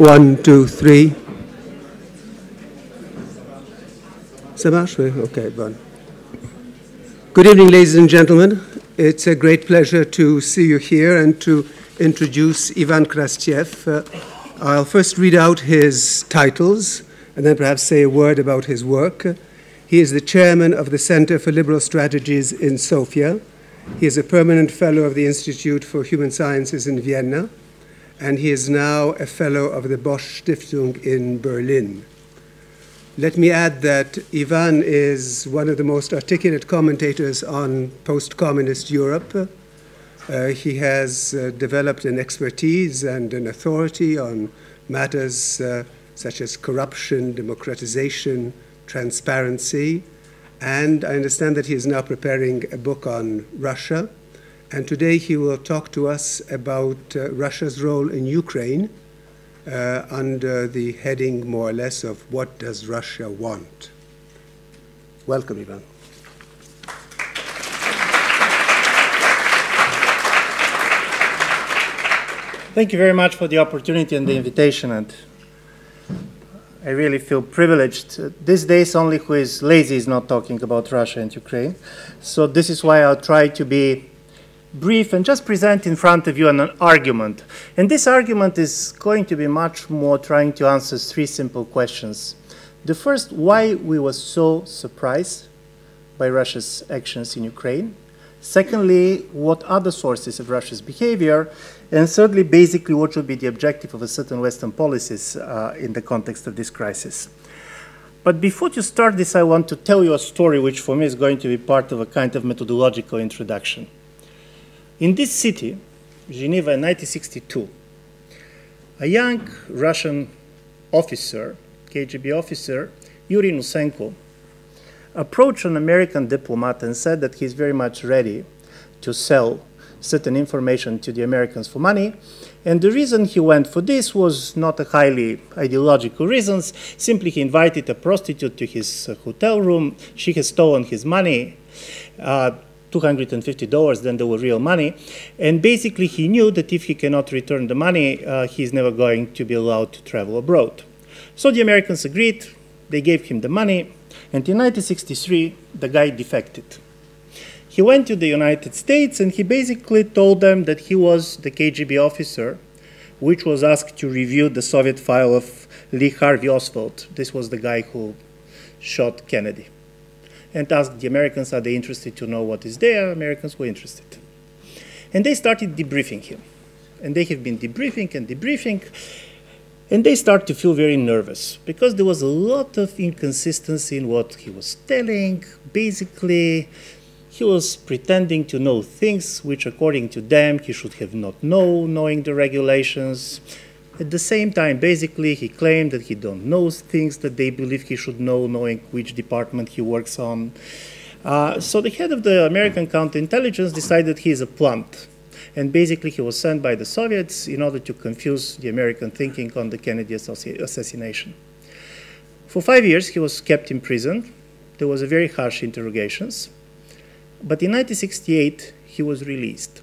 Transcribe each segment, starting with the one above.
One, two, three. Ça marche? Okay, bon. Good evening, ladies and gentlemen. It's a great pleasure to see you here and to introduce Ivan Krastev. Uh, I'll first read out his titles and then perhaps say a word about his work. He is the chairman of the Center for Liberal Strategies in Sofia. He is a permanent fellow of the Institute for Human Sciences in Vienna, and he is now a fellow of the Bosch Stiftung in Berlin. Let me add that Ivan is one of the most articulate commentators on post communist Europe. Uh, he has uh, developed an expertise and an authority on matters uh, such as corruption, democratization, transparency, and I understand that he is now preparing a book on Russia. And today he will talk to us about uh, Russia's role in Ukraine uh, under the heading, more or less, of What Does Russia Want? Welcome, Ivan. Thank you very much for the opportunity and the invitation. And I really feel privileged. These days, only who is lazy is not talking about Russia and Ukraine. So this is why I'll try to be brief and just present in front of you an, an argument. And this argument is going to be much more trying to answer three simple questions. The first, why we were so surprised by Russia's actions in Ukraine. Secondly, what are the sources of Russia's behavior? And thirdly, basically, what should be the objective of a certain Western policies uh, in the context of this crisis? But before to start this, I want to tell you a story which for me is going to be part of a kind of methodological introduction. In this city, Geneva in 1962, a young Russian officer, KGB officer, Yuri Nosenko, approached an American diplomat and said that he's very much ready to sell certain information to the Americans for money. And the reason he went for this was not a highly ideological reasons. Simply he invited a prostitute to his uh, hotel room. She has stolen his money. Uh, $250, then they were real money. And basically, he knew that if he cannot return the money, uh, he's never going to be allowed to travel abroad. So the Americans agreed, they gave him the money, and in 1963, the guy defected. He went to the United States and he basically told them that he was the KGB officer which was asked to review the Soviet file of Lee Harvey Oswald. This was the guy who shot Kennedy and asked the Americans, are they interested to know what is there? Americans were interested. And they started debriefing him. And they have been debriefing and debriefing. And they start to feel very nervous because there was a lot of inconsistency in what he was telling. Basically, he was pretending to know things which, according to them, he should have not known, knowing the regulations. At the same time, basically, he claimed that he don't know things that they believe he should know, knowing which department he works on. Uh, so the head of the American counterintelligence decided he is a plant. And basically, he was sent by the Soviets in order to confuse the American thinking on the Kennedy assassination. For five years, he was kept in prison. There was a very harsh interrogations. But in 1968, he was released.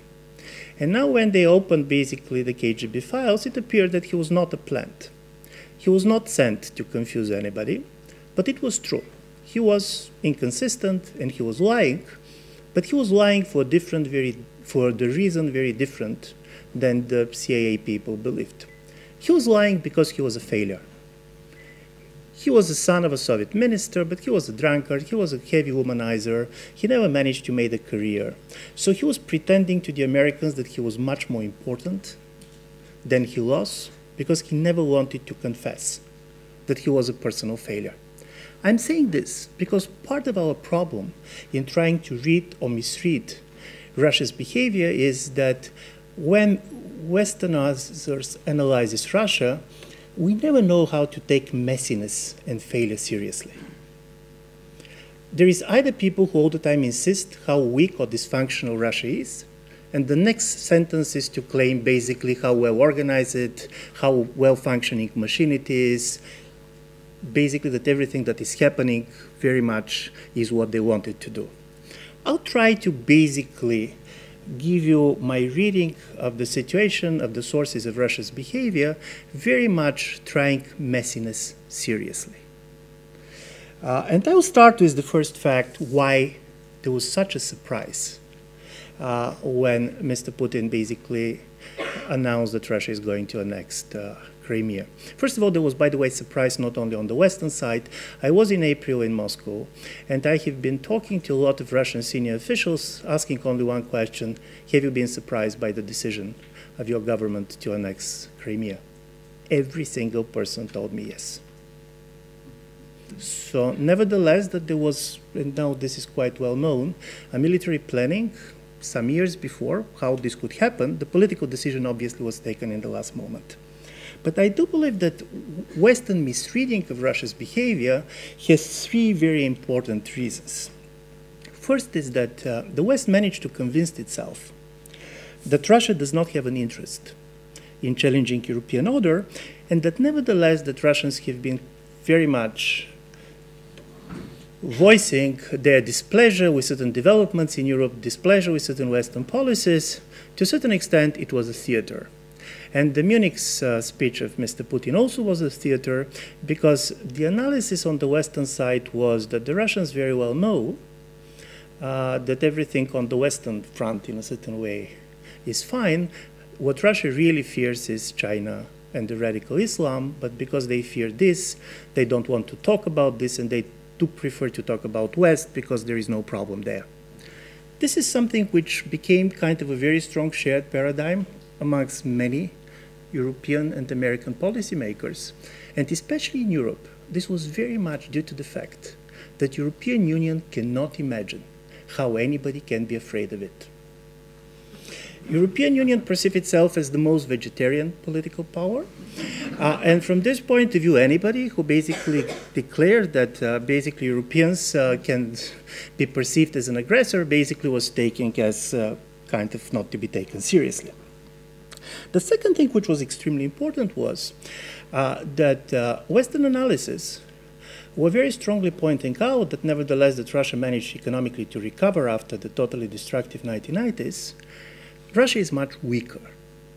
And now when they opened basically the KGB files, it appeared that he was not a plant. He was not sent to confuse anybody, but it was true. He was inconsistent and he was lying, but he was lying for a different, very, for the reason very different than the CIA people believed. He was lying because he was a failure. He was the son of a Soviet minister, but he was a drunkard, he was a heavy womanizer, he never managed to make a career. So he was pretending to the Americans that he was much more important than he was because he never wanted to confess that he was a personal failure. I'm saying this because part of our problem in trying to read or misread Russia's behavior is that when Westerners analyze Russia, we never know how to take messiness and failure seriously. There is either people who all the time insist how weak or dysfunctional Russia is, and the next sentence is to claim basically how well organized, how well functioning machine it is, basically that everything that is happening very much is what they wanted to do. I'll try to basically give you my reading of the situation, of the sources of Russia's behavior, very much trying messiness seriously. Uh, and I will start with the first fact why there was such a surprise uh, when Mr. Putin basically announced that Russia is going to annex uh, Crimea. First of all, there was, by the way, surprise not only on the western side. I was in April in Moscow, and I have been talking to a lot of Russian senior officials, asking only one question, have you been surprised by the decision of your government to annex Crimea? Every single person told me yes. So nevertheless, that there was, and now this is quite well known, a military planning some years before how this could happen. The political decision obviously was taken in the last moment. But I do believe that Western misreading of Russia's behavior has three very important reasons. First is that uh, the West managed to convince itself that Russia does not have an interest in challenging European order, and that nevertheless that Russians have been very much voicing their displeasure with certain developments in Europe, displeasure with certain Western policies. To a certain extent, it was a theater. And the Munich's uh, speech of Mr. Putin also was a theater because the analysis on the Western side was that the Russians very well know uh, that everything on the Western front, in a certain way, is fine. What Russia really fears is China and the radical Islam, but because they fear this, they don't want to talk about this and they do prefer to talk about West because there is no problem there. This is something which became kind of a very strong shared paradigm amongst many European and American policymakers, and especially in Europe. This was very much due to the fact that European Union cannot imagine how anybody can be afraid of it. European Union perceives itself as the most vegetarian political power. Uh, and from this point of view, anybody who basically declared that uh, basically Europeans uh, can be perceived as an aggressor basically was taken as uh, kind of not to be taken seriously. The second thing which was extremely important was uh, that uh, Western analysis were very strongly pointing out that nevertheless that Russia managed economically to recover after the totally destructive 1990s, Russia is much weaker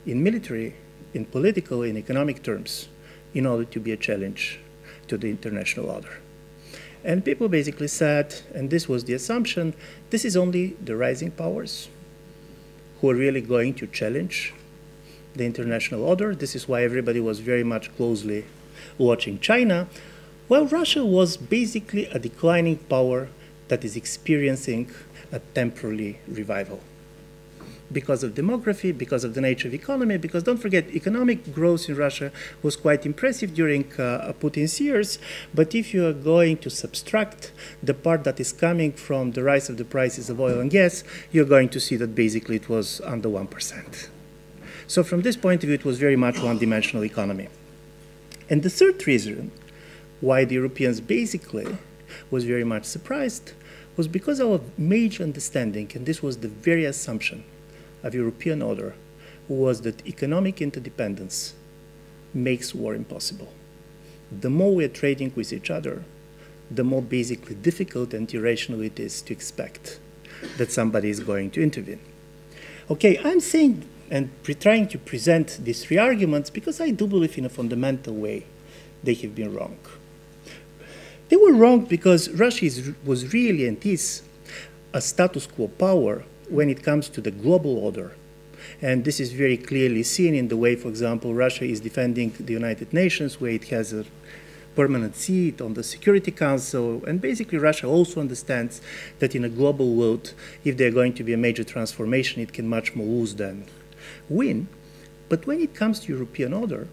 in military, in political, in economic terms in order to be a challenge to the international order. And people basically said, and this was the assumption, this is only the rising powers who are really going to challenge the international order. This is why everybody was very much closely watching China, while Russia was basically a declining power that is experiencing a temporary revival because of demography, because of the nature of economy, because don't forget, economic growth in Russia was quite impressive during uh, Putin's years, but if you are going to subtract the part that is coming from the rise of the prices of oil and gas, you're going to see that basically it was under 1%. So from this point of view, it was very much one-dimensional economy. And the third reason why the Europeans basically was very much surprised was because our major understanding, and this was the very assumption of European order, was that economic interdependence makes war impossible. The more we are trading with each other, the more basically difficult and irrational it is to expect that somebody is going to intervene. Okay, I'm saying and trying to present these three arguments because I do believe in a fundamental way they have been wrong. They were wrong because Russia is, was really and is a status quo power when it comes to the global order. And this is very clearly seen in the way, for example, Russia is defending the United Nations, where it has a permanent seat on the Security Council. And basically, Russia also understands that in a global world, if there's going to be a major transformation, it can much more lose than win. But when it comes to European order,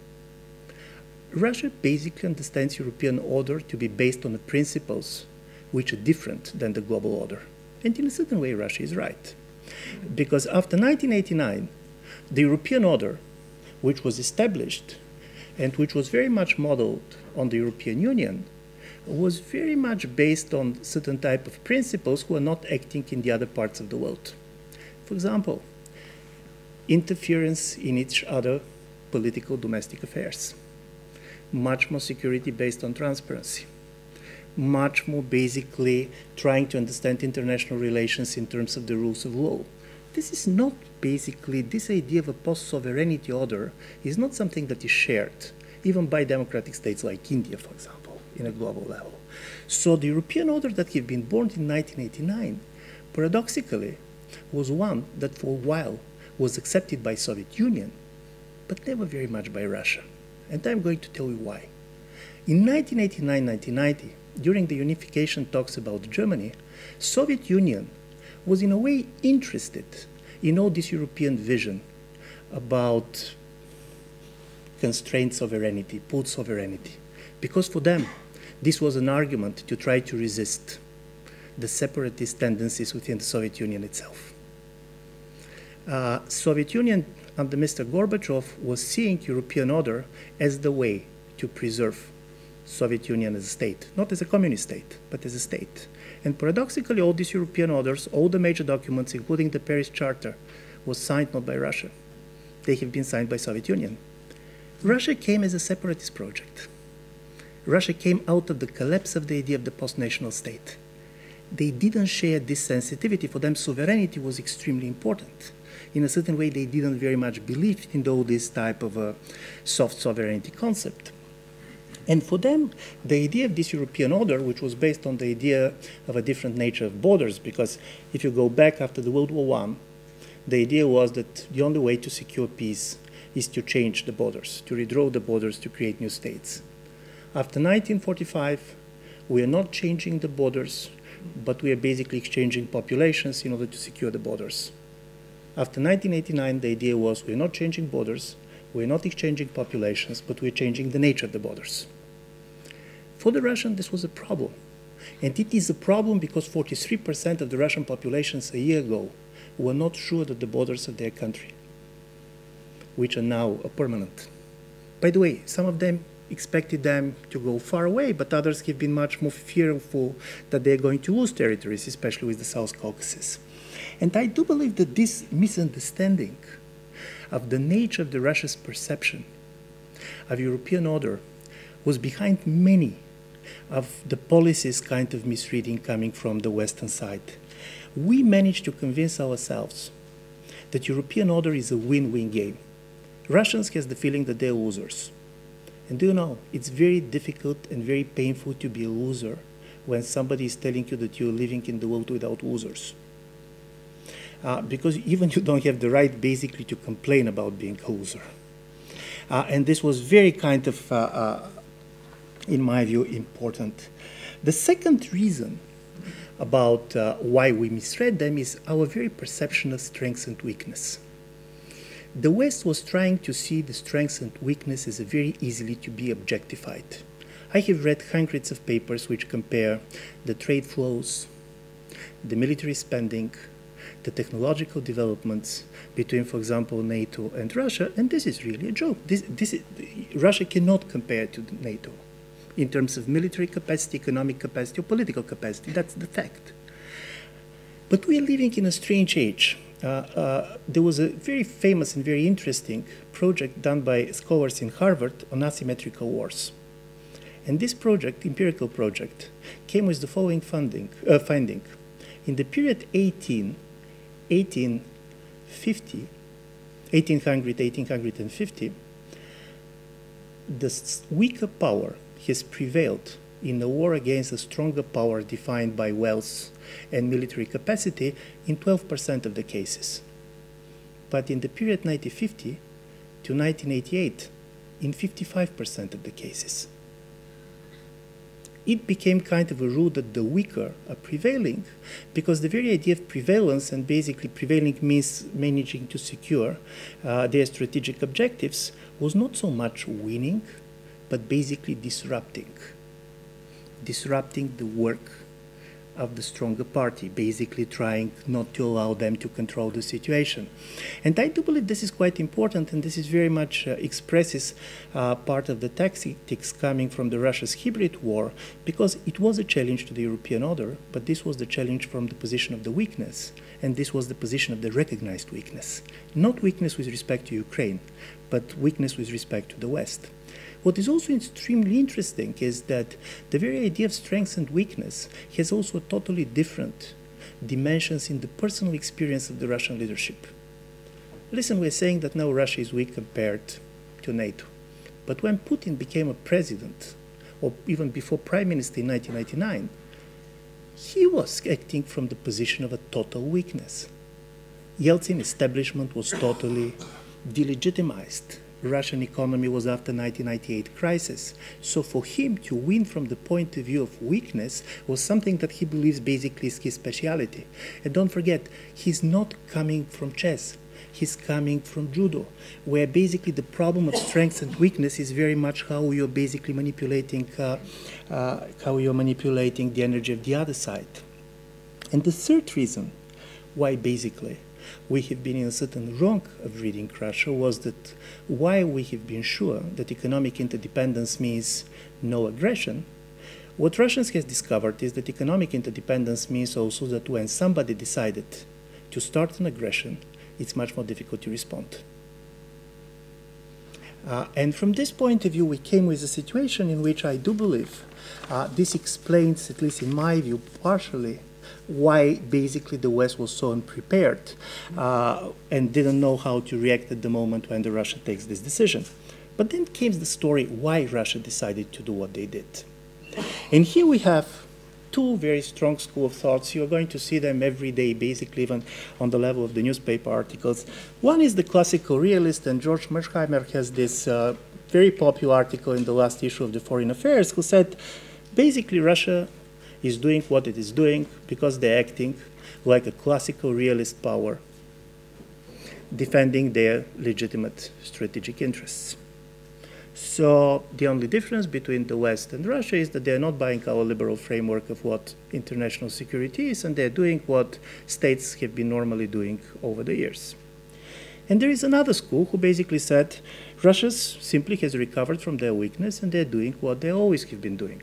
Russia basically understands European order to be based on the principles which are different than the global order. And in a certain way, Russia is right. Because after 1989, the European order, which was established and which was very much modeled on the European Union, was very much based on certain type of principles who are not acting in the other parts of the world. For example, interference in each other political domestic affairs, much more security based on transparency, much more basically trying to understand international relations in terms of the rules of law. this is not basically, this idea of a post-sovereignty order is not something that is shared, even by democratic states like India, for example, in a global level. So the European order that had been born in 1989, paradoxically, was one that for a while was accepted by Soviet Union, but never very much by Russia. And I'm going to tell you why. In 1989-1990, during the unification talks about Germany, Soviet Union was in a way interested in all this European vision about constrained sovereignty, pooled sovereignty, because for them, this was an argument to try to resist the separatist tendencies within the Soviet Union itself. Uh, Soviet Union under Mr. Gorbachev was seeing European order as the way to preserve Soviet Union as a state, not as a communist state, but as a state. And paradoxically, all these European orders, all the major documents, including the Paris Charter, was signed not by Russia. They have been signed by Soviet Union. Russia came as a separatist project. Russia came out of the collapse of the idea of the post-national state. They didn't share this sensitivity. For them, sovereignty was extremely important. In a certain way, they didn't very much believe in all this type of a soft sovereignty concept. And for them, the idea of this European order, which was based on the idea of a different nature of borders, because if you go back after the World War I, the idea was that the only way to secure peace is to change the borders, to redraw the borders to create new states. After 1945, we are not changing the borders, but we are basically exchanging populations in order to secure the borders. After 1989, the idea was we're not changing borders, we're not exchanging populations, but we're changing the nature of the borders. For the Russian, this was a problem. And it is a problem because 43% of the Russian populations a year ago were not sure that the borders of their country, which are now permanent. By the way, some of them expected them to go far away, but others have been much more fearful that they're going to lose territories, especially with the South Caucasus. And I do believe that this misunderstanding of the nature of the Russia's perception of European order was behind many of the policies kind of misreading coming from the Western side. We managed to convince ourselves that European order is a win-win game. Russians has the feeling that they're losers. And do you know, it's very difficult and very painful to be a loser when somebody is telling you that you're living in the world without losers. Uh, because even you don't have the right basically to complain about being loser. Uh, and this was very kind of uh, uh in my view, important. The second reason about uh, why we misread them is our very perception of strengths and weakness. The West was trying to see the strengths and weaknesses very easily to be objectified. I have read hundreds of papers which compare the trade flows, the military spending, the technological developments between, for example, NATO and Russia, and this is really a joke. This, this is, Russia cannot compare to NATO in terms of military capacity, economic capacity, or political capacity. That's the fact. But we are living in a strange age. Uh, uh, there was a very famous and very interesting project done by scholars in Harvard on asymmetrical wars. And this project, empirical project, came with the following funding, uh, finding. In the period 18, 1850, 1800, 1850, the weaker power has prevailed in a war against a stronger power defined by wealth and military capacity in 12% of the cases. But in the period 1950 to 1988, in 55% of the cases. It became kind of a rule that the weaker are prevailing because the very idea of prevalence and basically prevailing means managing to secure uh, their strategic objectives was not so much winning but basically disrupting, disrupting the work of the stronger party, basically trying not to allow them to control the situation. And I do believe this is quite important, and this is very much uh, expresses uh, part of the tactics coming from the Russia's hybrid war, because it was a challenge to the European order, but this was the challenge from the position of the weakness, and this was the position of the recognized weakness. Not weakness with respect to Ukraine, but weakness with respect to the West. What is also extremely interesting is that the very idea of strength and weakness has also totally different dimensions in the personal experience of the Russian leadership. Listen, we're saying that now Russia is weak compared to NATO. But when Putin became a president, or even before prime minister in 1999, he was acting from the position of a total weakness. Yeltsin establishment was totally delegitimized. Russian economy was after 1998 crisis. So for him to win from the point of view of weakness was something that he believes basically is his speciality. And don't forget, he's not coming from chess. He's coming from judo, where basically the problem of strength and weakness is very much how you're basically manipulating, uh, uh, how you're manipulating the energy of the other side. And the third reason why basically we have been in a certain wrong of reading Russia was that why we have been sure that economic interdependence means no aggression, what Russians have discovered is that economic interdependence means also that when somebody decided to start an aggression, it's much more difficult to respond. Uh, and from this point of view, we came with a situation in which I do believe uh, this explains, at least in my view, partially why basically the West was so unprepared uh, and didn't know how to react at the moment when the Russia takes this decision. But then came the story why Russia decided to do what they did. And here we have two very strong school of thoughts. You're going to see them every day, basically, even on the level of the newspaper articles. One is the classical realist, and George Mearsheimer has this uh, very popular article in the last issue of the Foreign Affairs, who said basically Russia is doing what it is doing because they're acting like a classical realist power, defending their legitimate strategic interests. So the only difference between the West and Russia is that they're not buying our liberal framework of what international security is, and they're doing what states have been normally doing over the years. And there is another school who basically said Russia simply has recovered from their weakness and they're doing what they always have been doing,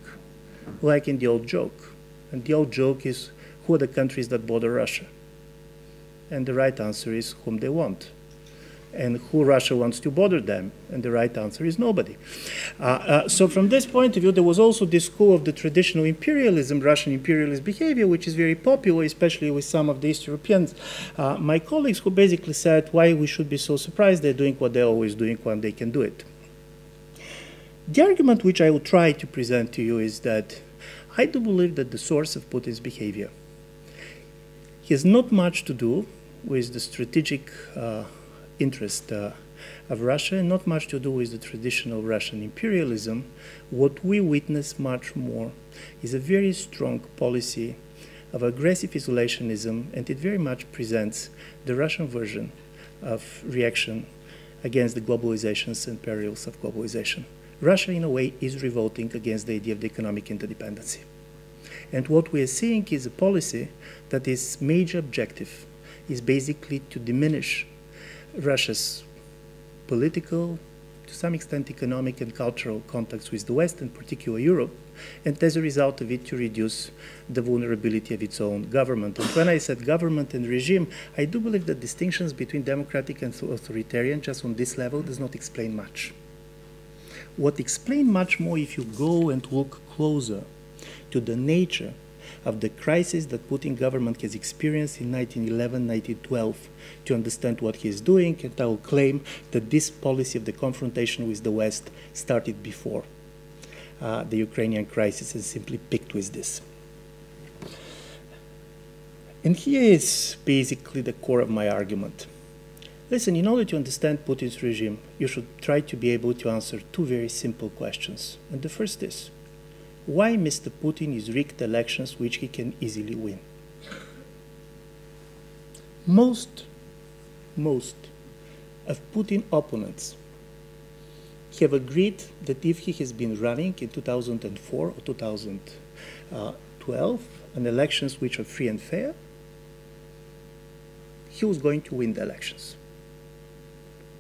like in the old joke. And the old joke is who are the countries that bother Russia? And the right answer is whom they want and who Russia wants to bother them? And the right answer is nobody. Uh, uh, so from this point of view, there was also this school of the traditional imperialism, Russian imperialist behavior, which is very popular, especially with some of the East Europeans, uh, my colleagues, who basically said why we should be so surprised they're doing what they're always doing when they can do it. The argument which I will try to present to you is that I do believe that the source of Putin's behavior has not much to do with the strategic uh, interest uh, of Russia and not much to do with the traditional Russian imperialism. What we witness much more is a very strong policy of aggressive isolationism, and it very much presents the Russian version of reaction against the globalizations and perils of globalization. Russia, in a way, is revolting against the idea of the economic interdependency. And what we are seeing is a policy that its major objective is basically to diminish Russia's political, to some extent economic and cultural contacts with the West, and particularly Europe, and as a result of it to reduce the vulnerability of its own government. And when I said government and regime, I do believe that distinctions between democratic and authoritarian just on this level does not explain much. What explains much more if you go and look closer to the nature of the crisis that Putin government has experienced in 1911, 1912 to understand what he is doing, and I will claim that this policy of the confrontation with the West started before uh, the Ukrainian crisis and simply picked with this. And here is basically the core of my argument. Listen, in order to understand Putin's regime, you should try to be able to answer two very simple questions. And the first is why Mr. Putin is rigged elections which he can easily win. Most, most of Putin opponents have agreed that if he has been running in 2004 or 2012 an elections which are free and fair, he was going to win the elections.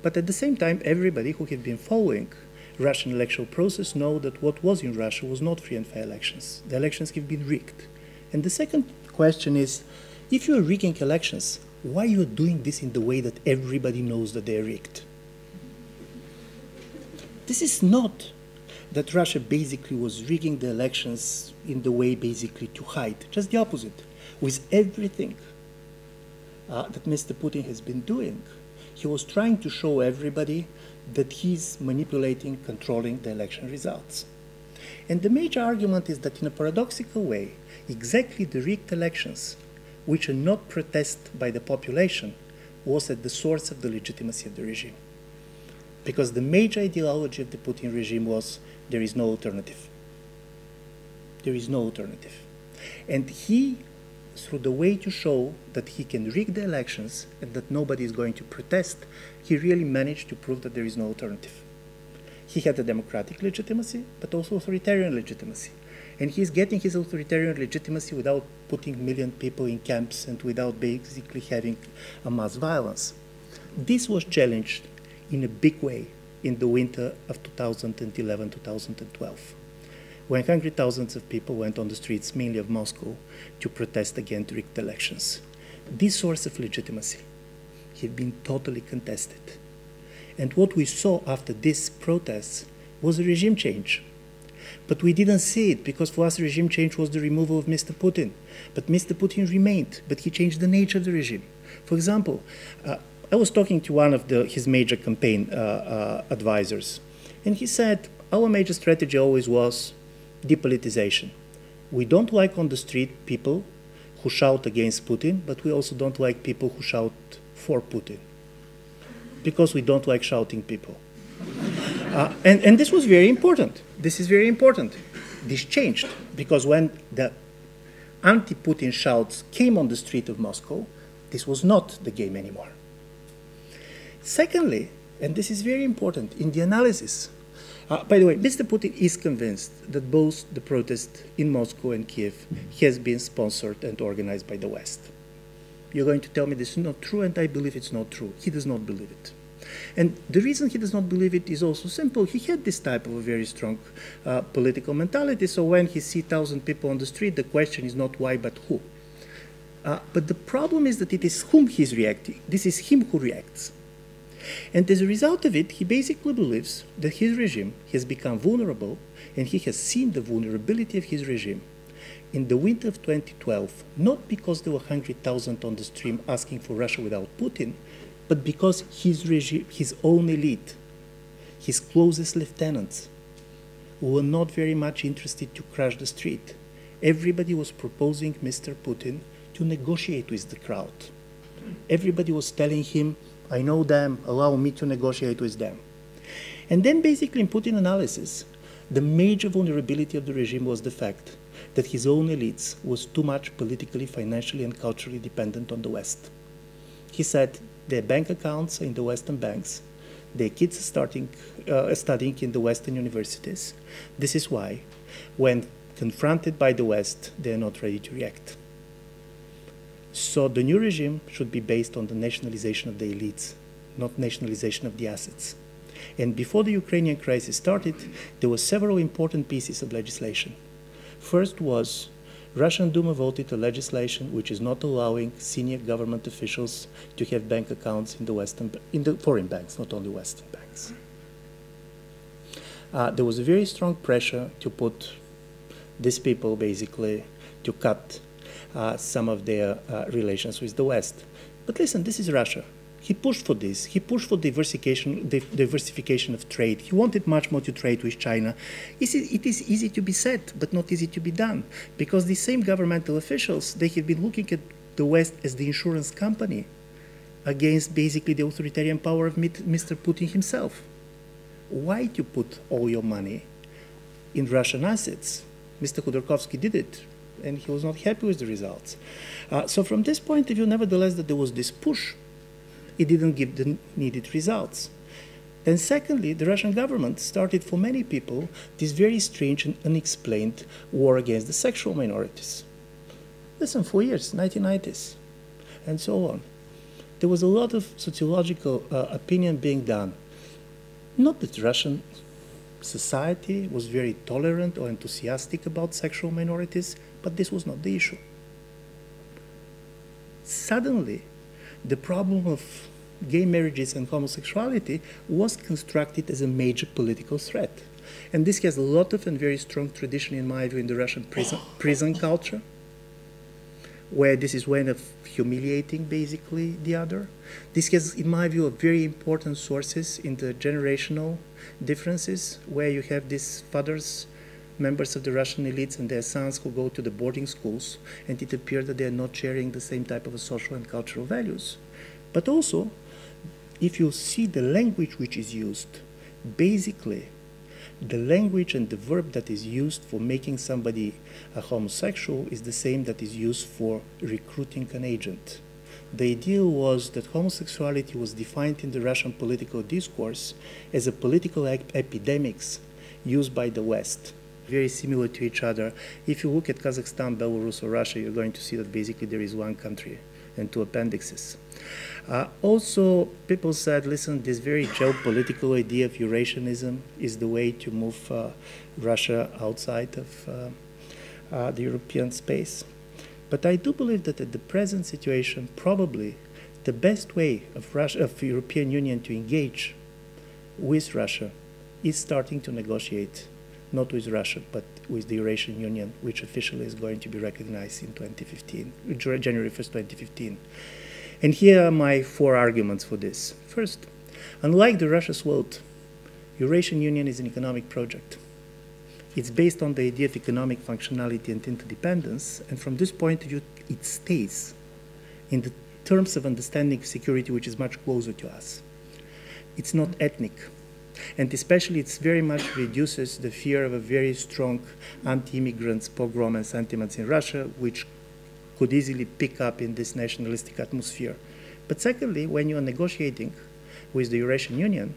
But at the same time, everybody who had been following Russian electoral process know that what was in Russia was not free and fair elections. The elections have been rigged. And the second question is, if you are rigging elections, why are you doing this in the way that everybody knows that they are rigged? This is not that Russia basically was rigging the elections in the way basically to hide. Just the opposite. With everything uh, that Mr. Putin has been doing, he was trying to show everybody that he's manipulating, controlling the election results. And the major argument is that in a paradoxical way, exactly the rigged elections, which are not protested by the population, was at the source of the legitimacy of the regime. Because the major ideology of the Putin regime was there is no alternative. There is no alternative. And he, through the way to show that he can rig the elections and that nobody is going to protest, he really managed to prove that there is no alternative. He had a democratic legitimacy, but also authoritarian legitimacy. And he's getting his authoritarian legitimacy without putting million people in camps and without basically having a mass violence. This was challenged in a big way in the winter of 2011-2012, when hundred thousands of people went on the streets, mainly of Moscow, to protest against rigged elections. This source of legitimacy had been totally contested. And what we saw after these protests was a regime change. But we didn't see it because for us, regime change was the removal of Mr. Putin. But Mr. Putin remained, but he changed the nature of the regime. For example, uh, I was talking to one of the, his major campaign uh, uh, advisors, and he said, Our major strategy always was depolitization. We don't like on the street people who shout against Putin, but we also don't like people who shout for Putin because we don't like shouting people. Uh, and, and this was very important. This is very important. This changed because when the anti Putin shouts came on the street of Moscow, this was not the game anymore. Secondly, and this is very important in the analysis, uh, by the way, Mr. Putin is convinced that both the protest in Moscow and Kiev has been sponsored and organized by the West. You're going to tell me this is not true, and I believe it's not true. He does not believe it. And the reason he does not believe it is also simple. He had this type of a very strong uh, political mentality. So when he sees thousand people on the street, the question is not why, but who. Uh, but the problem is that it is whom he's reacting. This is him who reacts. And as a result of it, he basically believes that his regime has become vulnerable and he has seen the vulnerability of his regime in the winter of 2012, not because there were 100,000 on the stream asking for Russia without Putin, but because his regime, his own elite, his closest lieutenants, were not very much interested to crash the street. Everybody was proposing Mr. Putin to negotiate with the crowd. Everybody was telling him I know them, allow me to negotiate with them. And then basically in Putin analysis, the major vulnerability of the regime was the fact that his own elites was too much politically, financially, and culturally dependent on the West. He said their bank accounts are in the Western banks, their kids are starting, uh, studying in the Western universities. This is why, when confronted by the West, they're not ready to react. So the new regime should be based on the nationalization of the elites, not nationalization of the assets. And before the Ukrainian crisis started, there were several important pieces of legislation. First was Russian Duma voted a legislation which is not allowing senior government officials to have bank accounts in the Western, in the foreign banks, not only Western banks. Uh, there was a very strong pressure to put these people basically to cut some of their uh, relations with the West. But listen, this is Russia. He pushed for this. He pushed for diversification, diversification of trade. He wanted much more to trade with China. It is easy to be said, but not easy to be done, because the same governmental officials they have been looking at the West as the insurance company against basically the authoritarian power of Mr. Putin himself. Why to put all your money in Russian assets? Mr. Khodorkovsky did it and he was not happy with the results. Uh, so from this point of view, nevertheless, that there was this push, it didn't give the needed results. And secondly, the Russian government started for many people this very strange and unexplained war against the sexual minorities. Listen, for years, 1990s, and so on. There was a lot of sociological uh, opinion being done. Not that Russian society was very tolerant or enthusiastic about sexual minorities, but this was not the issue. Suddenly, the problem of gay marriages and homosexuality was constructed as a major political threat. And this has a lot of and very strong tradition, in my view, in the Russian prison, prison culture, where this is way of humiliating, basically, the other. This has, in my view, a very important sources in the generational differences, where you have these fathers members of the Russian elites and their sons who go to the boarding schools, and it appears that they are not sharing the same type of social and cultural values. But also, if you see the language which is used, basically, the language and the verb that is used for making somebody a homosexual is the same that is used for recruiting an agent. The idea was that homosexuality was defined in the Russian political discourse as a political ep epidemics used by the West very similar to each other. If you look at Kazakhstan, Belarus, or Russia, you're going to see that basically there is one country and two appendixes. Uh, also, people said, listen, this very geopolitical idea of Eurasianism is the way to move uh, Russia outside of uh, uh the European space. But I do believe that at the present situation, probably the best way of, Russia, of European Union to engage with Russia is starting to negotiate not with Russia, but with the Eurasian Union, which officially is going to be recognized in 2015, January 1st, 2015. And here are my four arguments for this. First, unlike the Russia's vote, Eurasian Union is an economic project. It's based on the idea of economic functionality and interdependence, and from this point of view, it stays in the terms of understanding security, which is much closer to us. It's not ethnic and especially it very much reduces the fear of a very strong anti-immigrants pogrom and sentiments in Russia, which could easily pick up in this nationalistic atmosphere. But secondly, when you are negotiating with the Eurasian Union,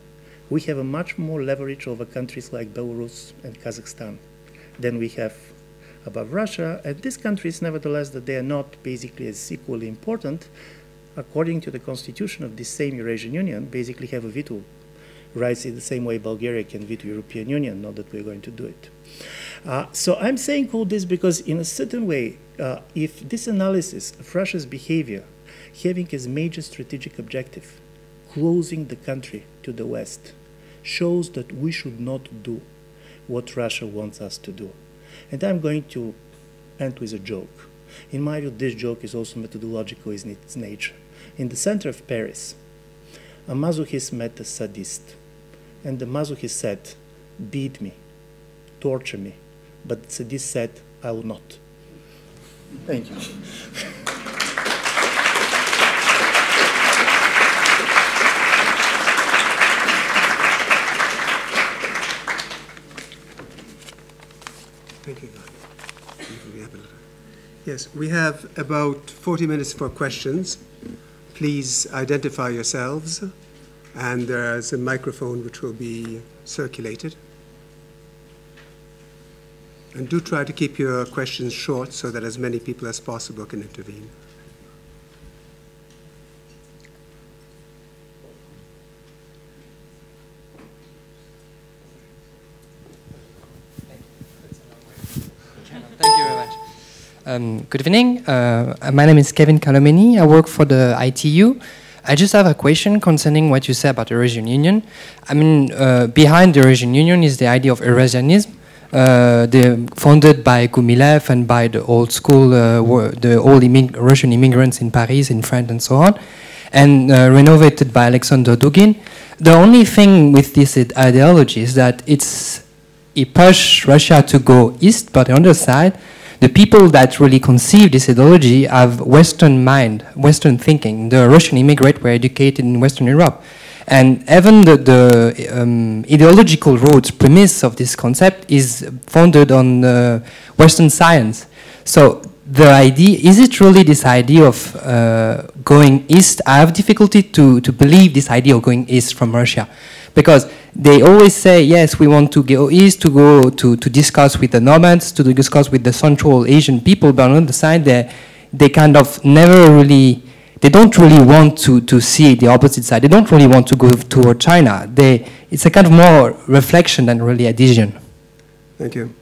we have a much more leverage over countries like Belarus and Kazakhstan than we have above Russia. And these countries, nevertheless, that they are not basically as equally important, according to the constitution of this same Eurasian Union, basically have a veto rights in the same way Bulgaria can veto European Union, not that we're going to do it. Uh, so I'm saying all this because in a certain way, uh, if this analysis of Russia's behavior having as major strategic objective closing the country to the West shows that we should not do what Russia wants us to do. And I'm going to end with a joke. In my view, this joke is also methodological in its nature. In the center of Paris, a masochist met a sadist. And the masochist said, beat me, torture me. But the sadist said, I will not. Thank you. Thank you. Yes, we have about 40 minutes for questions. Please identify yourselves, and there's a microphone which will be circulated. And do try to keep your questions short so that as many people as possible can intervene. Thank you very much. Um, good evening. Uh, my name is Kevin Calomeni. I work for the ITU. I just have a question concerning what you said about the Eurasian Union. I mean, uh, behind the Eurasian Union is the idea of Eurasianism, uh, the, founded by Gumilev and by the old school, uh, the old immig Russian immigrants in Paris, in France, and so on, and uh, renovated by Alexander Dugin. The only thing with this ideology is that it's it pushed Russia to go east, but on the other side, the people that really conceived this ideology have Western mind, Western thinking. The Russian immigrants were educated in Western Europe. And even the, the um, ideological roots, premise of this concept is founded on uh, Western science. So the idea, is it really this idea of uh, going east? I have difficulty to, to believe this idea of going east from Russia. Because they always say, yes, we want to go east to go to, to discuss with the nomads, to discuss with the Central Asian people, but on the side, they, they kind of never really, they don't really want to, to see the opposite side. They don't really want to go toward China. They, it's a kind of more reflection than really adhesion. Thank you.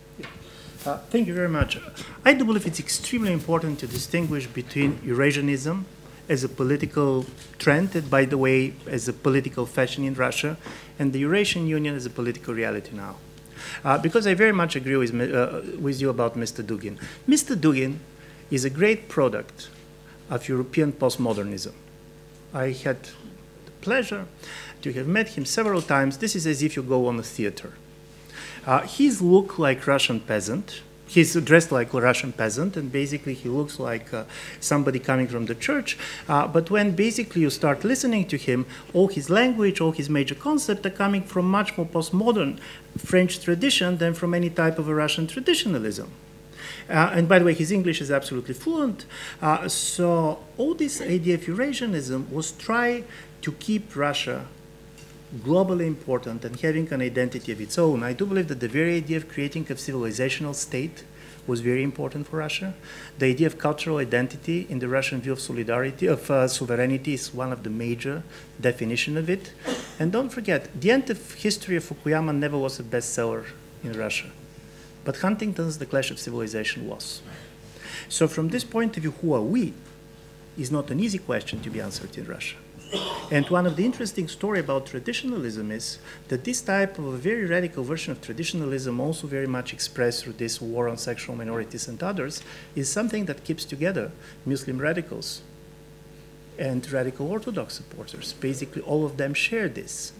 Uh, thank you very much. I do believe it's extremely important to distinguish between Eurasianism as a political trend, and by the way, as a political fashion in Russia, and the Eurasian Union as a political reality now. Uh, because I very much agree with, uh, with you about Mr. Dugin. Mr. Dugin is a great product of European postmodernism. I had the pleasure to have met him several times. This is as if you go on a theater. Uh, he's look like Russian peasant. He's dressed like a Russian peasant, and basically he looks like uh, somebody coming from the church. Uh, but when basically you start listening to him, all his language, all his major concepts are coming from much more postmodern French tradition than from any type of a Russian traditionalism. Uh, and by the way, his English is absolutely fluent. Uh, so all this idea of Eurasianism was try to keep Russia globally important and having an identity of its own. I do believe that the very idea of creating a civilizational state was very important for Russia. The idea of cultural identity in the Russian view of solidarity, of uh, sovereignty, is one of the major definition of it. And don't forget, the end of history of Fukuyama never was a bestseller in Russia. But Huntington's The Clash of Civilization was. So from this point of view, who are we is not an easy question to be answered in Russia. And one of the interesting story about traditionalism is that this type of a very radical version of traditionalism, also very much expressed through this war on sexual minorities and others, is something that keeps together Muslim radicals and radical Orthodox supporters. Basically, all of them share this.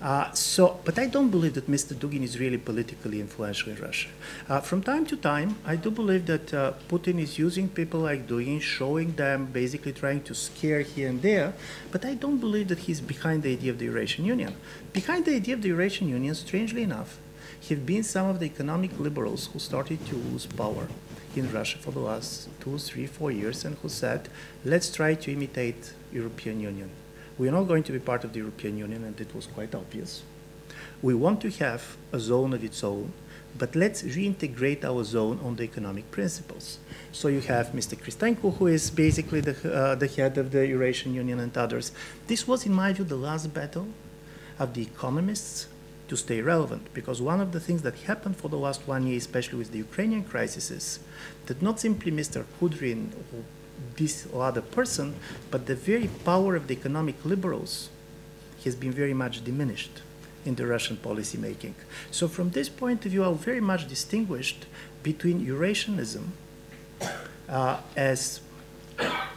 Uh, so, but I don't believe that Mr. Dugin is really politically influential in Russia. Uh, from time to time, I do believe that uh, Putin is using people like Dugin, showing them, basically trying to scare here and there, but I don't believe that he's behind the idea of the Eurasian Union. Behind the idea of the Eurasian Union, strangely enough, have been some of the economic liberals who started to lose power in Russia for the last two, three, four years and who said, let's try to imitate European Union. We are not going to be part of the European Union, and it was quite obvious. We want to have a zone of its own, but let's reintegrate our zone on the economic principles. So you have Mr. Khristenko, who is basically the, uh, the head of the Eurasian Union and others. This was, in my view, the last battle of the economists to stay relevant, because one of the things that happened for the last one year, especially with the Ukrainian crisis, is that not simply Mr. Kudrin or other person, but the very power of the economic liberals has been very much diminished in the Russian policy making. So from this point of view, I very much distinguished between Eurasianism uh, as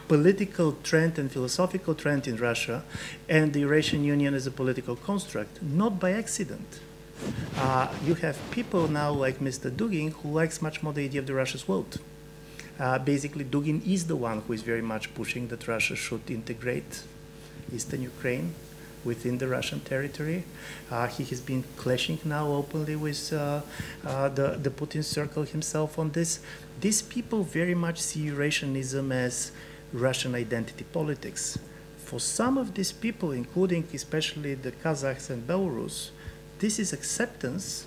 political trend and philosophical trend in Russia and the Eurasian Union as a political construct, not by accident. Uh, you have people now like Mr. Dugin who likes much more the idea of the Russia's world. Uh, basically, Dugin is the one who is very much pushing that Russia should integrate eastern Ukraine within the Russian territory. Uh, he has been clashing now openly with uh, uh, the, the Putin circle himself on this. These people very much see Eurasianism as Russian identity politics. For some of these people, including especially the Kazakhs and Belarus, this is acceptance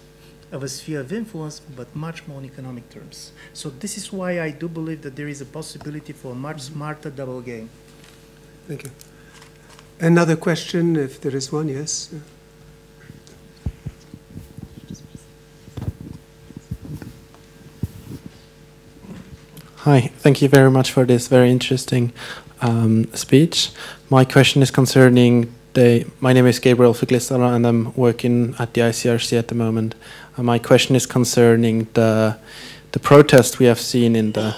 of a sphere of influence, but much more in economic terms. So this is why I do believe that there is a possibility for a much smarter double game. Thank you. Another question, if there is one, yes. Hi, thank you very much for this very interesting um, speech. My question is concerning the. My name is Gabriel Figlistala, and I'm working at the ICRC at the moment. Uh, my question is concerning the the protest we have seen in the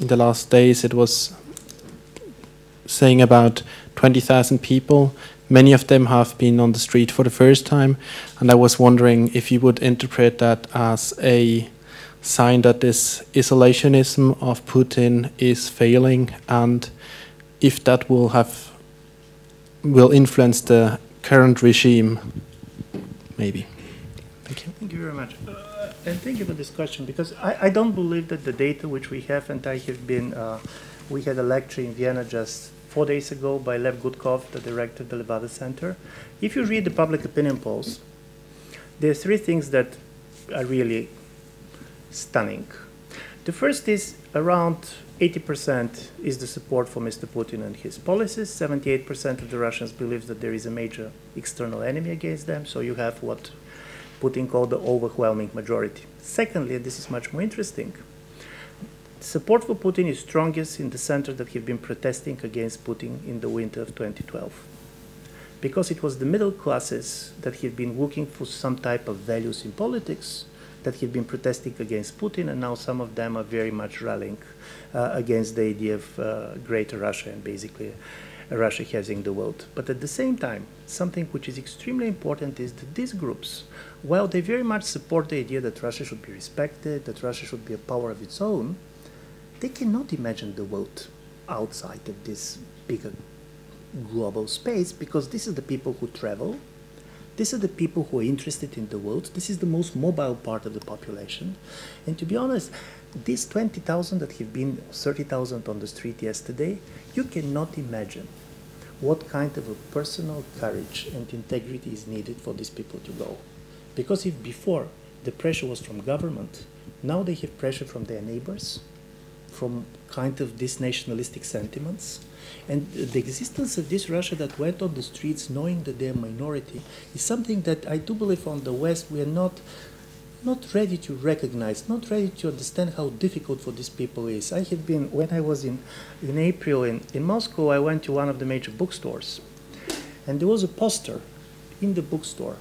in the last days. It was saying about 20,000 people. Many of them have been on the street for the first time, and I was wondering if you would interpret that as a sign that this isolationism of Putin is failing, and if that will have will influence the current regime, maybe. Thank you. Thank you very much. Uh, and thank you for this question because I, I, don't believe that the data which we have, and I have been, uh, we had a lecture in Vienna just four days ago by Lev Gudkov, the director of the Levada Center. If you read the public opinion polls, there are three things that are really stunning. The first is around 80% is the support for Mr. Putin and his policies. 78% of the Russians believe that there is a major external enemy against them. So you have what Putin called the overwhelming majority. Secondly, this is much more interesting, Support for Putin is strongest in the centers that have been protesting against Putin in the winter of 2012. because it was the middle classes that have been looking for some type of values in politics that have been protesting against Putin, and now some of them are very much rallying uh, against the idea of uh, greater Russia and basically Russia having the world. But at the same time, something which is extremely important is that these groups, while they very much support the idea that Russia should be respected, that Russia should be a power of its own, they cannot imagine the world outside of this bigger global space because this is the people who travel, these are the people who are interested in the world. This is the most mobile part of the population. And to be honest, these 20,000 that have been 30,000 on the street yesterday, you cannot imagine what kind of a personal courage and integrity is needed for these people to go. Because if before the pressure was from government, now they have pressure from their neighbors, from kind of these nationalistic sentiments, and the existence of this Russia that went on the streets knowing that they're a minority is something that I do believe on the West we are not not ready to recognize, not ready to understand how difficult for these people is. I have been, when I was in, in April in, in Moscow, I went to one of the major bookstores. And there was a poster in the bookstore.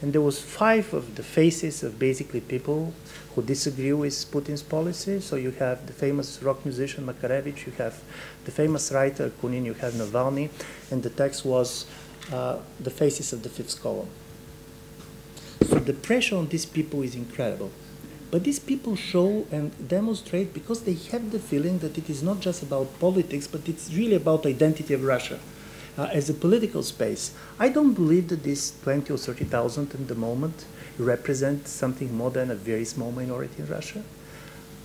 And there was five of the faces of basically people who disagree with Putin's policy. So you have the famous rock musician Makarevich, you have the famous writer Akunin, you have Navalny, and the text was uh, the faces of the fifth column. So the pressure on these people is incredible. But these people show and demonstrate because they have the feeling that it is not just about politics, but it's really about identity of Russia uh, as a political space. I don't believe that these 20 or 30,000 in the moment represent something more than a very small minority in Russia.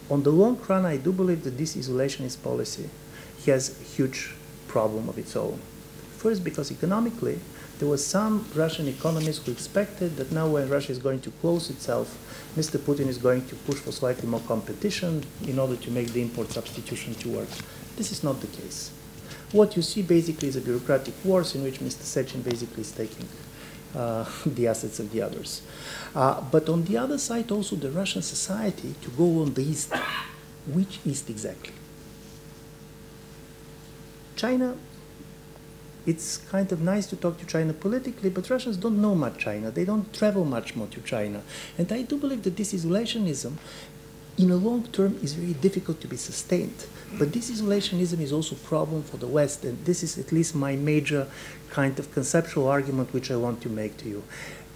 On the long run, I do believe that this isolationist policy has a huge problem of its own. First, because economically, there were some Russian economists who expected that now when Russia is going to close itself, Mr. Putin is going to push for slightly more competition in order to make the import substitution to work. This is not the case. What you see basically is a bureaucratic wars in which Mr. Sechin basically is taking uh, the assets of the others. Uh, but on the other side, also the Russian society to go on the east. Which east exactly? China, it's kind of nice to talk to China politically, but Russians don't know much China. They don't travel much more to China. And I do believe that this isolationism, in a long term, is very difficult to be sustained. But this isolationism is also a problem for the West, and this is at least my major kind of conceptual argument which I want to make to you.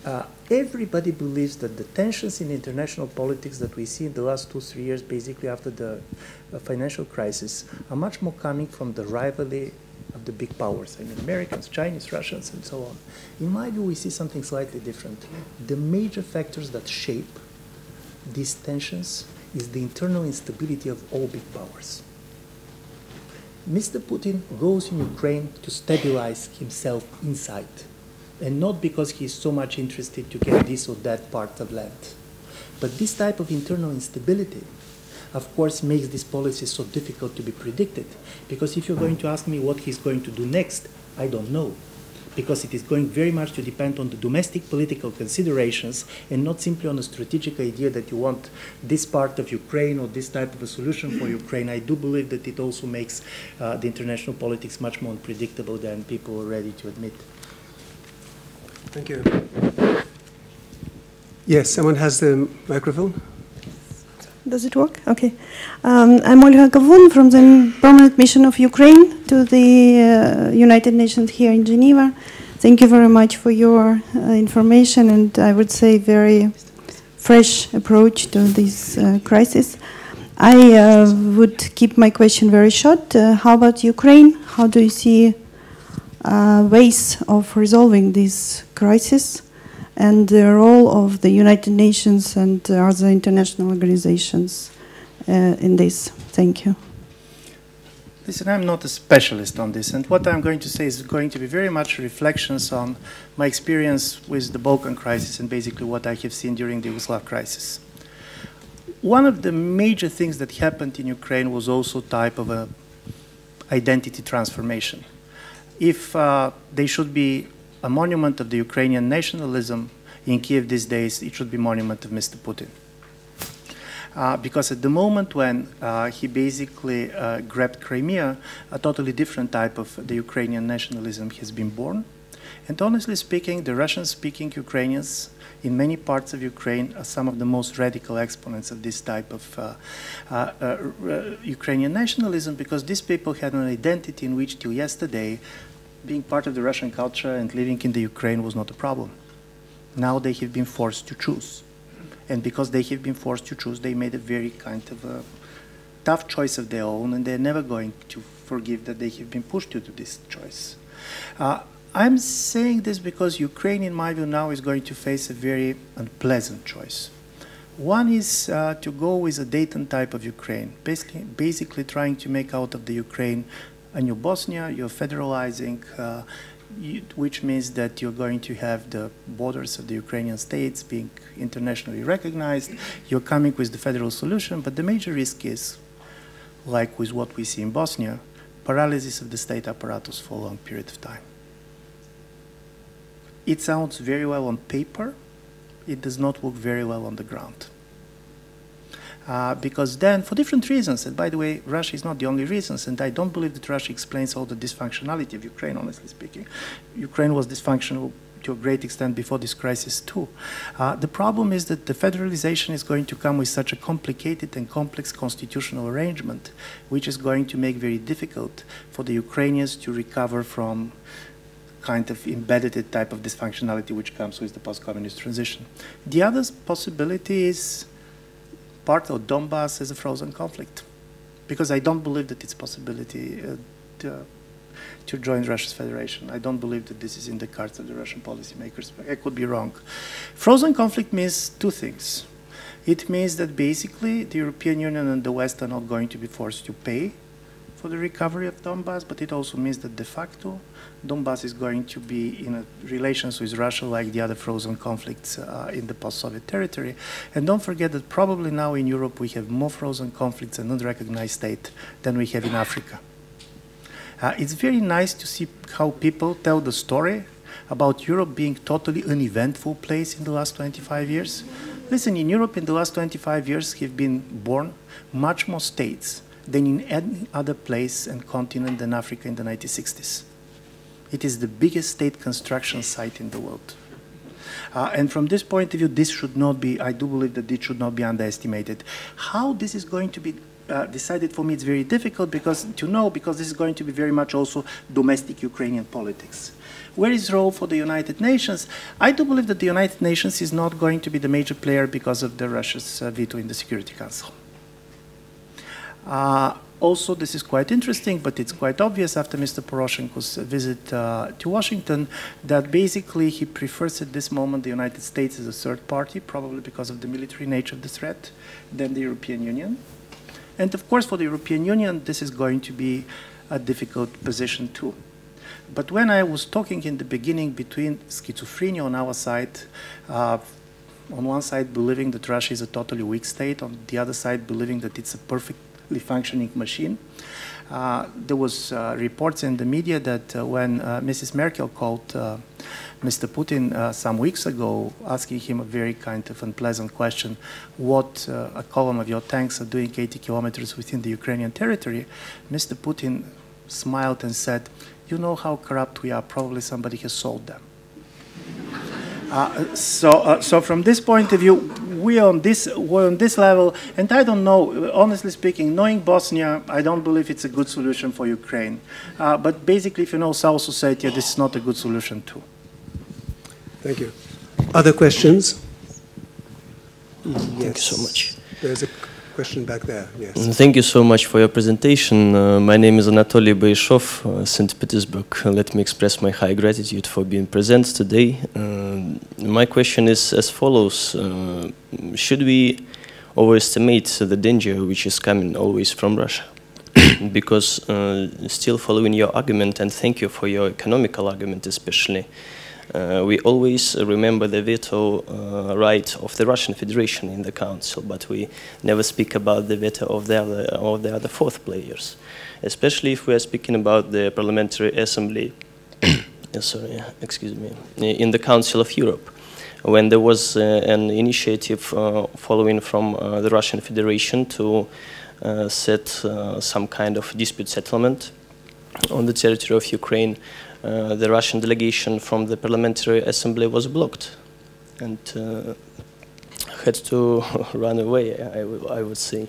Uh, everybody believes that the tensions in international politics that we see in the last two, three years, basically after the uh, financial crisis, are much more coming from the rivalry of the big powers. I mean, Americans, Chinese, Russians, and so on. In my view, we see something slightly different. The major factors that shape these tensions is the internal instability of all big powers. Mr. Putin goes in Ukraine to stabilize himself inside, and not because he is so much interested to get this or that part of land. But this type of internal instability, of course, makes this policy so difficult to be predicted. Because if you're going to ask me what he's going to do next, I don't know because it is going very much to depend on the domestic political considerations and not simply on a strategic idea that you want this part of Ukraine or this type of a solution for Ukraine. I do believe that it also makes uh, the international politics much more unpredictable than people are ready to admit. Thank you. Yes, someone has the microphone. Does it work? Okay. Um, I'm Olga Gavun from the Permanent Mission of Ukraine to the uh, United Nations here in Geneva. Thank you very much for your uh, information and I would say very fresh approach to this uh, crisis. I uh, would keep my question very short. Uh, how about Ukraine? How do you see uh, ways of resolving this crisis? And the role of the United Nations and other international organizations uh, in this. Thank you. Listen, I'm not a specialist on this, and what I'm going to say is going to be very much reflections on my experience with the Balkan crisis and basically what I have seen during the Yugoslav crisis. One of the major things that happened in Ukraine was also type of a identity transformation. If uh, they should be a monument of the Ukrainian nationalism in Kiev these days, it should be monument of Mr. Putin. Uh, because at the moment when uh, he basically uh, grabbed Crimea, a totally different type of the Ukrainian nationalism has been born. And honestly speaking, the Russian-speaking Ukrainians in many parts of Ukraine are some of the most radical exponents of this type of uh, uh, uh, Ukrainian nationalism because these people had an identity in which till yesterday being part of the Russian culture and living in the Ukraine was not a problem. Now they have been forced to choose. And because they have been forced to choose, they made a very kind of a tough choice of their own, and they're never going to forgive that they have been pushed to this choice. Uh, I'm saying this because Ukraine, in my view, now is going to face a very unpleasant choice. One is uh, to go with a Dayton type of Ukraine, basically, basically trying to make out of the Ukraine a new Bosnia, you're federalizing, uh, you, which means that you're going to have the borders of the Ukrainian states being internationally recognized. You're coming with the federal solution, but the major risk is, like with what we see in Bosnia, paralysis of the state apparatus for a long period of time. It sounds very well on paper. It does not work very well on the ground. Uh, because then, for different reasons, and by the way, Russia is not the only reasons, and I don't believe that Russia explains all the dysfunctionality of Ukraine, honestly speaking. Ukraine was dysfunctional to a great extent before this crisis too. Uh, the problem is that the federalization is going to come with such a complicated and complex constitutional arrangement, which is going to make very difficult for the Ukrainians to recover from kind of embedded type of dysfunctionality which comes with the post-communist transition. The other possibility is part of Donbass as a frozen conflict, because I don't believe that it's possibility uh, to, to join Russia's federation. I don't believe that this is in the cards of the Russian policymakers. I could be wrong. Frozen conflict means two things. It means that basically the European Union and the West are not going to be forced to pay for the recovery of Donbass, but it also means that de facto Donbass is going to be in relations with Russia like the other frozen conflicts uh, in the post-Soviet territory. And don't forget that probably now in Europe we have more frozen conflicts and unrecognized state than we have in Africa. Uh, it's very nice to see how people tell the story about Europe being totally uneventful place in the last 25 years. Listen, in Europe in the last 25 years have been born much more states than in any other place and continent than Africa in the 1960s. It is the biggest state construction site in the world. Uh, and from this point of view, this should not be, I do believe that this should not be underestimated. How this is going to be uh, decided for me, it's very difficult because to know, because this is going to be very much also domestic Ukrainian politics. Where is role for the United Nations? I do believe that the United Nations is not going to be the major player because of the Russia's uh, veto in the Security Council. Uh, also, this is quite interesting, but it's quite obvious after Mr. Poroshenko's visit uh, to Washington that basically he prefers at this moment the United States as a third party, probably because of the military nature of the threat, than the European Union. And of course, for the European Union, this is going to be a difficult position too. But when I was talking in the beginning between schizophrenia on our side, uh, on one side believing that Russia is a totally weak state, on the other side believing that it's a perfect functioning machine. Uh, there was uh, reports in the media that uh, when uh, Mrs. Merkel called uh, Mr. Putin uh, some weeks ago, asking him a very kind of unpleasant question, what a column of your tanks are doing 80 kilometers within the Ukrainian territory, Mr. Putin smiled and said, you know how corrupt we are, probably somebody has sold them. so, so from this point of view, we on this we're on this level, and I don't know. Honestly speaking, knowing Bosnia, I don't believe it's a good solution for Ukraine. Uh, but basically, if you know South Ossetia, this is not a good solution too. Thank you. Other questions? Yes. Thank you so much. Question back there. Yes. Mm, thank you so much for your presentation. Uh, my name is Anatoly Baishov, uh, St. Petersburg. Uh, let me express my high gratitude for being present today. Uh, my question is as follows. Uh, should we overestimate the danger which is coming always from Russia? because uh, still following your argument, and thank you for your economical argument especially, uh, we always remember the veto uh, right of the Russian Federation in the Council, but we never speak about the veto of the other, of the other fourth players, especially if we are speaking about the Parliamentary Assembly, sorry, excuse me, in the Council of Europe when there was uh, an initiative uh, following from uh, the Russian Federation to uh, set some kind of dispute settlement on the territory of Ukraine uh, the Russian delegation from the Parliamentary Assembly was blocked and uh, had to run away, I, I would say.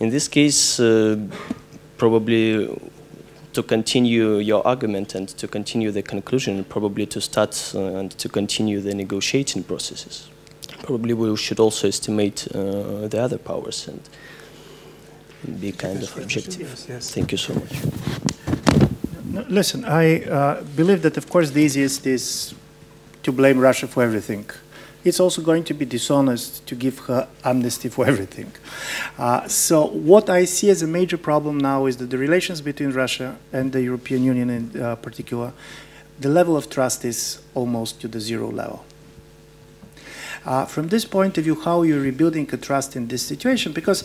In this case, uh, probably to continue your argument and to continue the conclusion, probably to start uh, and to continue the negotiating processes. Probably we should also estimate uh, the other powers and be kind of objective. Yes, yes. Thank you so much. Listen, I uh, believe that, of course, the easiest is to blame Russia for everything. It's also going to be dishonest to give her amnesty for everything. Uh, so, what I see as a major problem now is that the relations between Russia and the European Union, in uh, particular, the level of trust is almost to the zero level. Uh, from this point of view, how you're rebuilding a trust in this situation? Because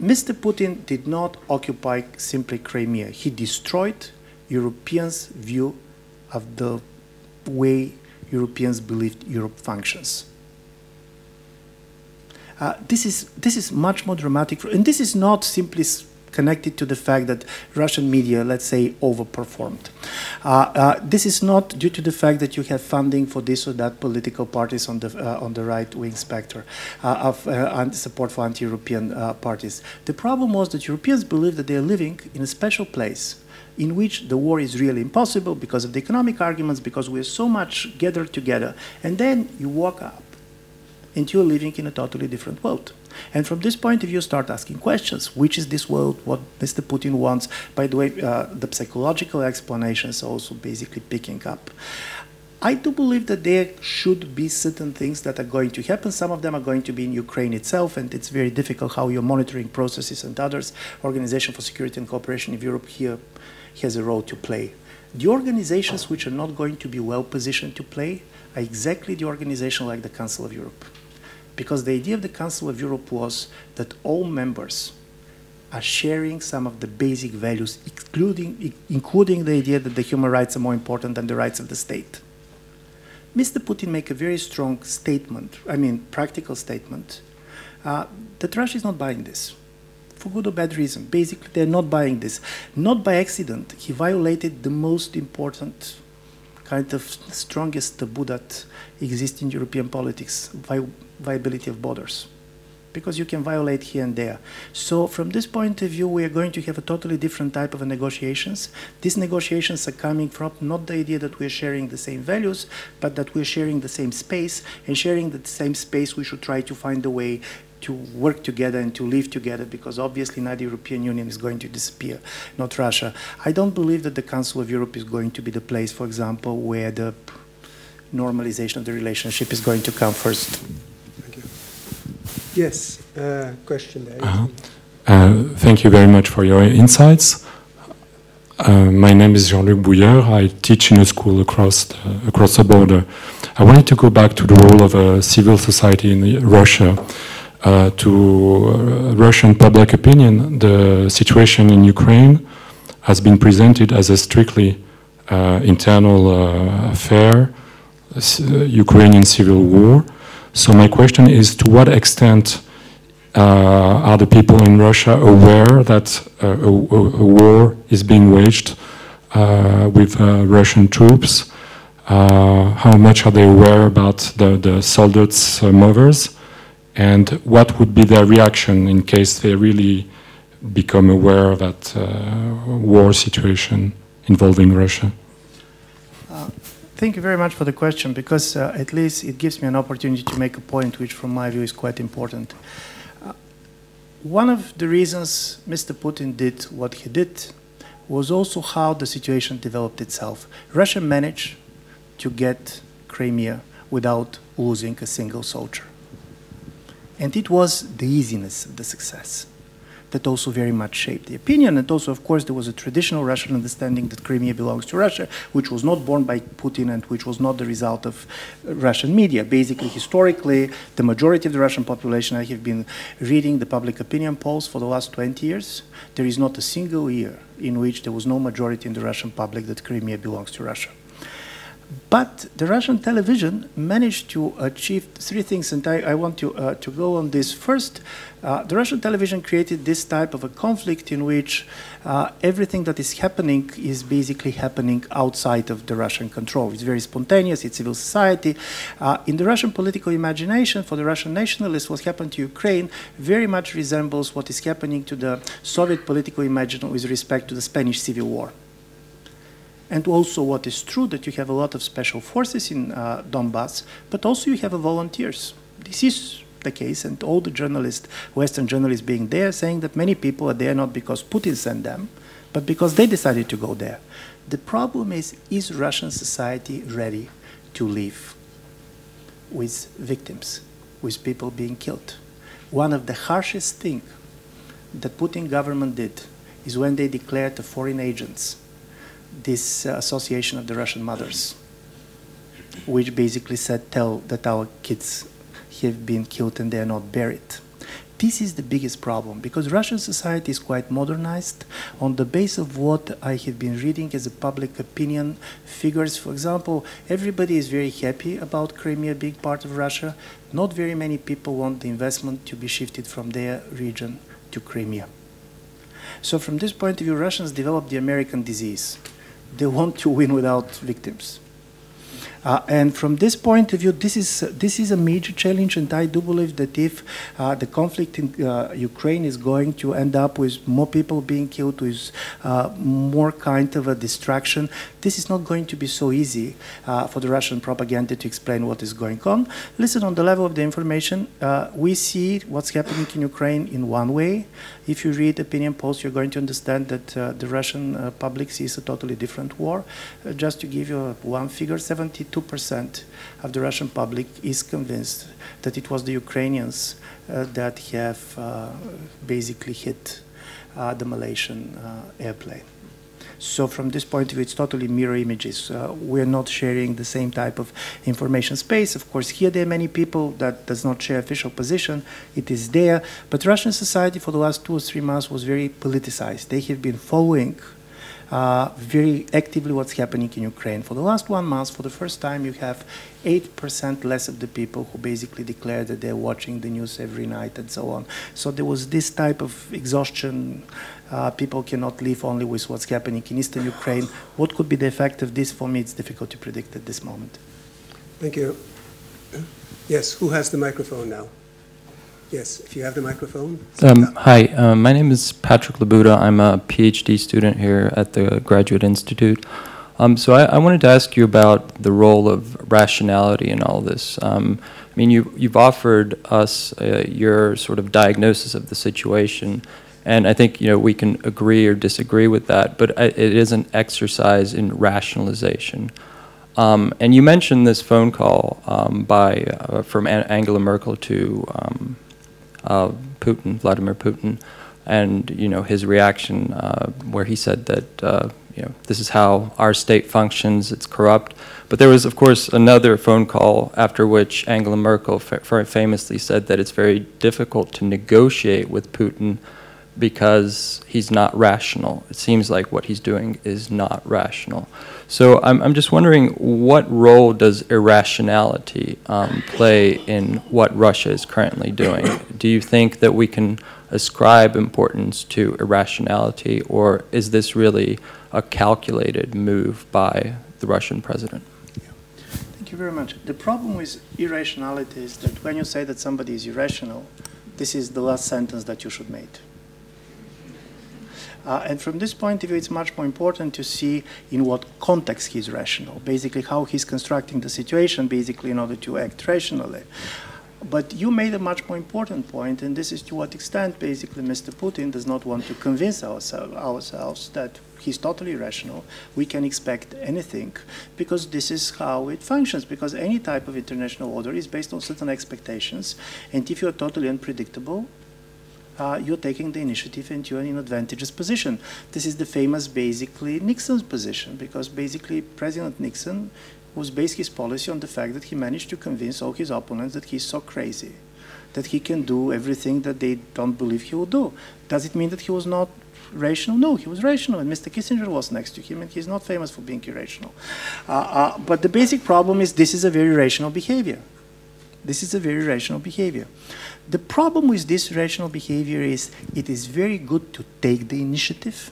Mr. Putin did not occupy simply Crimea. He destroyed Europeans' view of the way Europeans believed Europe functions. Uh, this is this is much more dramatic, and this is not simply connected to the fact that Russian media, let's say, overperformed. Uh, uh, this is not due to the fact that you have funding for this or that political parties on the uh, on the right wing spectrum uh, of uh, support for anti-European uh, parties. The problem was that Europeans believe that they are living in a special place in which the war is really impossible because of the economic arguments, because we are so much gathered together, and then you walk up and you're living in a totally different world. And from this point of view, start asking questions. Which is this world? What Mr. Putin wants? By the way, uh, the psychological explanations are also basically picking up. I do believe that there should be certain things that are going to happen. Some of them are going to be in Ukraine itself, and it's very difficult how your monitoring processes and others. Organization for Security and Cooperation of Europe here has a role to play. The organizations which are not going to be well positioned to play are exactly the organization like the Council of Europe because the idea of the Council of Europe was that all members are sharing some of the basic values, including, including the idea that the human rights are more important than the rights of the state. Mr. Putin made a very strong statement, I mean, practical statement, uh, that Russia is not buying this. For good or bad reason. Basically, they're not buying this. Not by accident, he violated the most important kind of strongest taboo that exists in European politics, vi- viability of borders. Because you can violate here and there. So from this point of view, we are going to have a totally different type of negotiations. These negotiations are coming from not the idea that we're sharing the same values, but that we're sharing the same space. And sharing the same space, we should try to find a way to work together and to live together because obviously now the European Union is going to disappear, not Russia. I don't believe that the Council of Europe is going to be the place, for example, where the normalization of the relationship is going to come first. Yes, uh, question there. Uh-huh. Uh, thank you very much for your insights. Uh, my name is Jean-Luc Bouilleur. I teach in a school across the, across the border. I wanted to go back to the role of uh, civil society in Russia. Uh, to uh, Russian public opinion, the situation in Ukraine has been presented as a strictly uh, internal uh, affair, uh, Ukrainian civil war. So my question is, to what extent uh, are the people in Russia aware that uh, a, a- war is being waged uh, with uh, Russian troops? Uh, how much are they aware about the, the soldiers' uh, mothers? And what would be their reaction in case they really become aware of that war situation involving Russia? Thank you very much for the question because uh, at least it gives me an opportunity to make a point which, from my view, is quite important. Uh, one of the reasons Mr. Putin did what he did was also how the situation developed itself. Russia managed to get Crimea without losing a single soldier. And it was the easiness of the success that also very much shaped the opinion. And also, of course, there was a traditional Russian understanding that Crimea belongs to Russia, which was not born by Putin and which was not the result of uh, Russian media. Basically, historically, the majority of the Russian population, I have been reading the public opinion polls for the last 20 years. There is not a single year in which there was no majority in the Russian public that Crimea belongs to Russia. But the Russian television managed to achieve three things, and I, I want to, uh, to go on this. First, uh, the Russian television created this type of a conflict in which uh, everything that is happening is basically happening outside of the Russian control. It's very spontaneous, it's civil society. Uh, in the Russian political imagination, for the Russian nationalists, what happened to Ukraine very much resembles what is happening to the Soviet political imagination with respect to the Spanish Civil War. And also what is true that you have a lot of special forces in uh, Donbass, but also you have volunteers. This is the case, and all the journalists, Western journalists being there, saying that many people are there not because Putin sent them, but because they decided to go there. The problem is, is Russian society ready to live with victims, with people being killed? One of the harshest things that Putin government did is when they declared the foreign agents this uh, association of the Russian mothers, which basically said, tell that our kids have been killed and they are not buried. This is the biggest problem because Russian society is quite modernized on the base of what I have been reading as a public opinion figures. For example, everybody is very happy about Crimea being part of Russia. Not very many people want the investment to be shifted from their region to Crimea. So from this point of view, Russians developed the American disease. They want to win without victims. Uh, and from this point of view, this is uh, this is a major challenge, and I do believe that if uh, the conflict in uh, Ukraine is going to end up with more people being killed, with uh, more kind of a distraction, this is not going to be so easy uh, for the Russian propaganda to explain what is going on. Listen, on the level of the information, we see what's happening in Ukraine in one way. If you read opinion polls, you're going to understand that the Russian public sees a totally different war. just to give you one figure, 70 2% of the Russian public is convinced that it was the Ukrainians uh, that have uh, basically hit uh, the Malaysian uh, airplane. So from this point of view, it's totally mirror images. Uh, we're not sharing the same type of information space. Of course, here there are many people that does not share official position. It is there. But Russian society for the last two or three months was very politicized. They have been following uh, very actively what's happening in Ukraine. For the last one month, for the first time, you have 8% less of the people who basically declare that they're watching the news every night and so on. So there was this type of exhaustion. Uh, people cannot live only with what's happening in eastern Ukraine. What could be the effect of this? For me, it's difficult to predict at this moment. Thank you. Yes, who has the microphone now? Yes, if you have the microphone. Um, hi, uh, my name is Patrick Labuda. I'm a PhD student here at the Graduate Institute. Um, so I, I, wanted to ask you about the role of rationality in all this. Um, I mean, you, you've offered us uh, your sort of diagnosis of the situation, and I think you know we can agree or disagree with that. But it is an exercise in rationalization. Um, and you mentioned this phone call um, by uh, from Angela Merkel to um, uh, Putin, Vladimir Putin, and you know his reaction uh, where he said that uh, you know this is how our state functions. It's corrupt. But there was, of course, another phone call after which Angela Merkel fa famously said that it's very difficult to negotiate with Putin because he's not rational. It seems like what he's doing is not rational. So I'm, I'm just wondering what role does irrationality um, play in what Russia is currently doing? Do you think that we can ascribe importance to irrationality, or is this really a calculated move by the Russian president? Thank you very much. The problem with irrationality is that when you say that somebody is irrational, this is the last sentence that you should make. Uh, and from this point of view, it's much more important to see in what context he's rational, basically how he's constructing the situation, basically in order to act rationally. But you made a much more important point, and this is to what extent basically Mr. Putin does not want to convince ourselves, ourselves that he's totally rational, we can expect anything, because this is how it functions, because any type of international order is based on certain expectations, and if you're totally unpredictable, uh, you're taking the initiative and you're in an advantageous position. This is the famous, basically, Nixon's position, because basically President Nixon was based his policy on the fact that he managed to convince all his opponents that he's so crazy, that he can do everything that they don't believe he will do. Does it mean that he was not rational? No, he was rational, and Mr. Kissinger was next to him, and he's not famous for being irrational. Uh, uh, but the basic problem is this is a very rational behavior. This is a very rational behavior. The problem with this rational behavior is it is very good to take the initiative.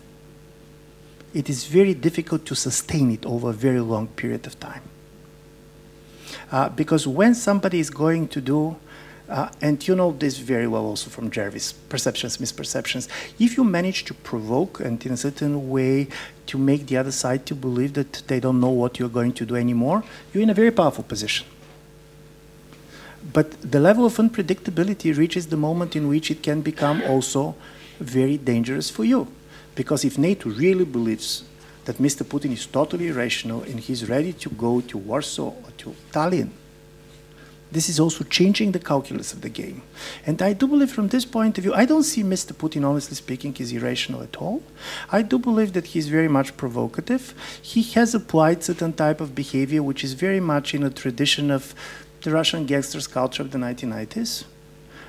It is very difficult to sustain it over a very long period of time. Uh, because when somebody is going to do uh, and you know this very well also from Jervis, perceptions, misperceptions. If you manage to provoke and in a certain way to make the other side to believe that they don't know what you're going to do anymore, you're in a very powerful position. But the level of unpredictability reaches the moment in which it can become also very dangerous for you. Because if NATO really believes that Mr. Putin is totally irrational and he's ready to go to Warsaw or to Tallinn this is also changing the calculus of the game. And I do believe from this point of view, I don't see Mr. Putin, honestly speaking, is irrational at all. I do believe that he's very much provocative. He has applied certain type of behavior which is very much in a tradition of the Russian gangsters culture of the 1990s,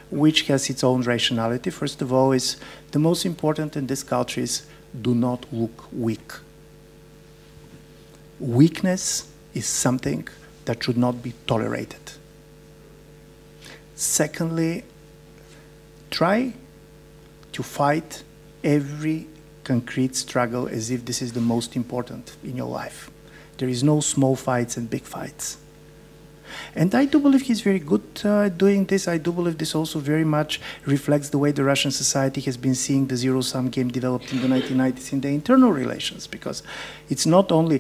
which has its own rationality. First of all, is the most important in this culture is do not look weak. Weakness is something that should not be tolerated. Secondly, try to fight every concrete struggle as if this is the most important in your life. There is no small fights and big fights. And I do believe he's very good uh, doing this. I do believe this also very much reflects the way the Russian society has been seeing the zero-sum game developed in the 1990s in the internal relations, because it's not only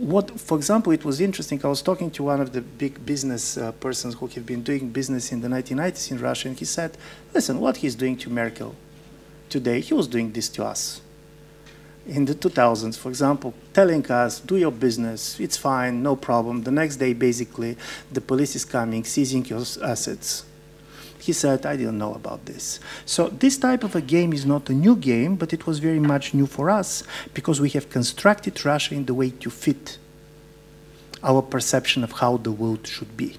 what, for example, it was interesting. I was talking to one of the big business uh, persons who have been doing business in the 1990s in Russia, and he said, "Listen, what he's doing to Merkel today, he was doing this to us." In the 2000s, for example, telling us, do your business, it's fine, no problem. The next day, basically, the police is coming, seizing your assets. He said, I didn't know about this. So this type of a game is not a new game, but it was very much new for us because we have constructed Russia in the way to fit our perception of how the world should be.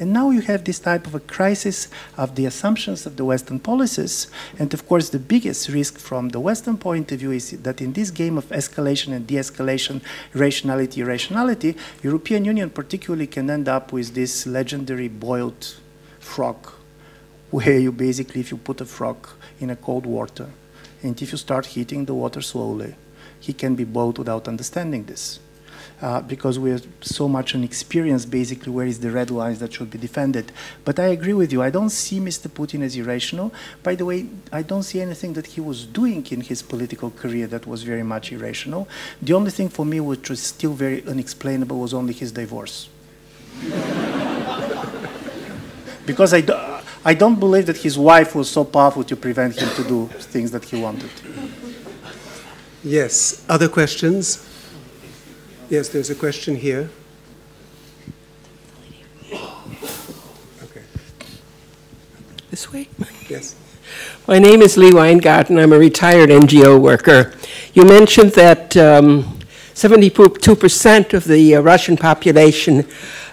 And now you have this type of a crisis of the assumptions of the Western policies. And of course, the biggest risk from the Western point of view is that in this game of escalation and de-escalation, rationality, irrationality, European Union particularly can end up with this legendary boiled frog where you basically, if you put a frog in a cold water, and if you start heating the water slowly, he can be boiled without understanding this. Uh, because we have so much an experience basically where is the red lines that should be defended. But I agree with you. I don't see Mr. Putin as irrational. By the way, I don't see anything that he was doing in his political career that was very much irrational. The only thing for me which was still very unexplainable was only his divorce. because I, do, I don't believe that his wife was so powerful to prevent him to do things that he wanted. Yes. Other questions? Yes, there's a question here. Okay. This way? Yes. My name is Lee Weingarten. I'm a retired NGO worker. You mentioned that um, 72% of the uh, Russian population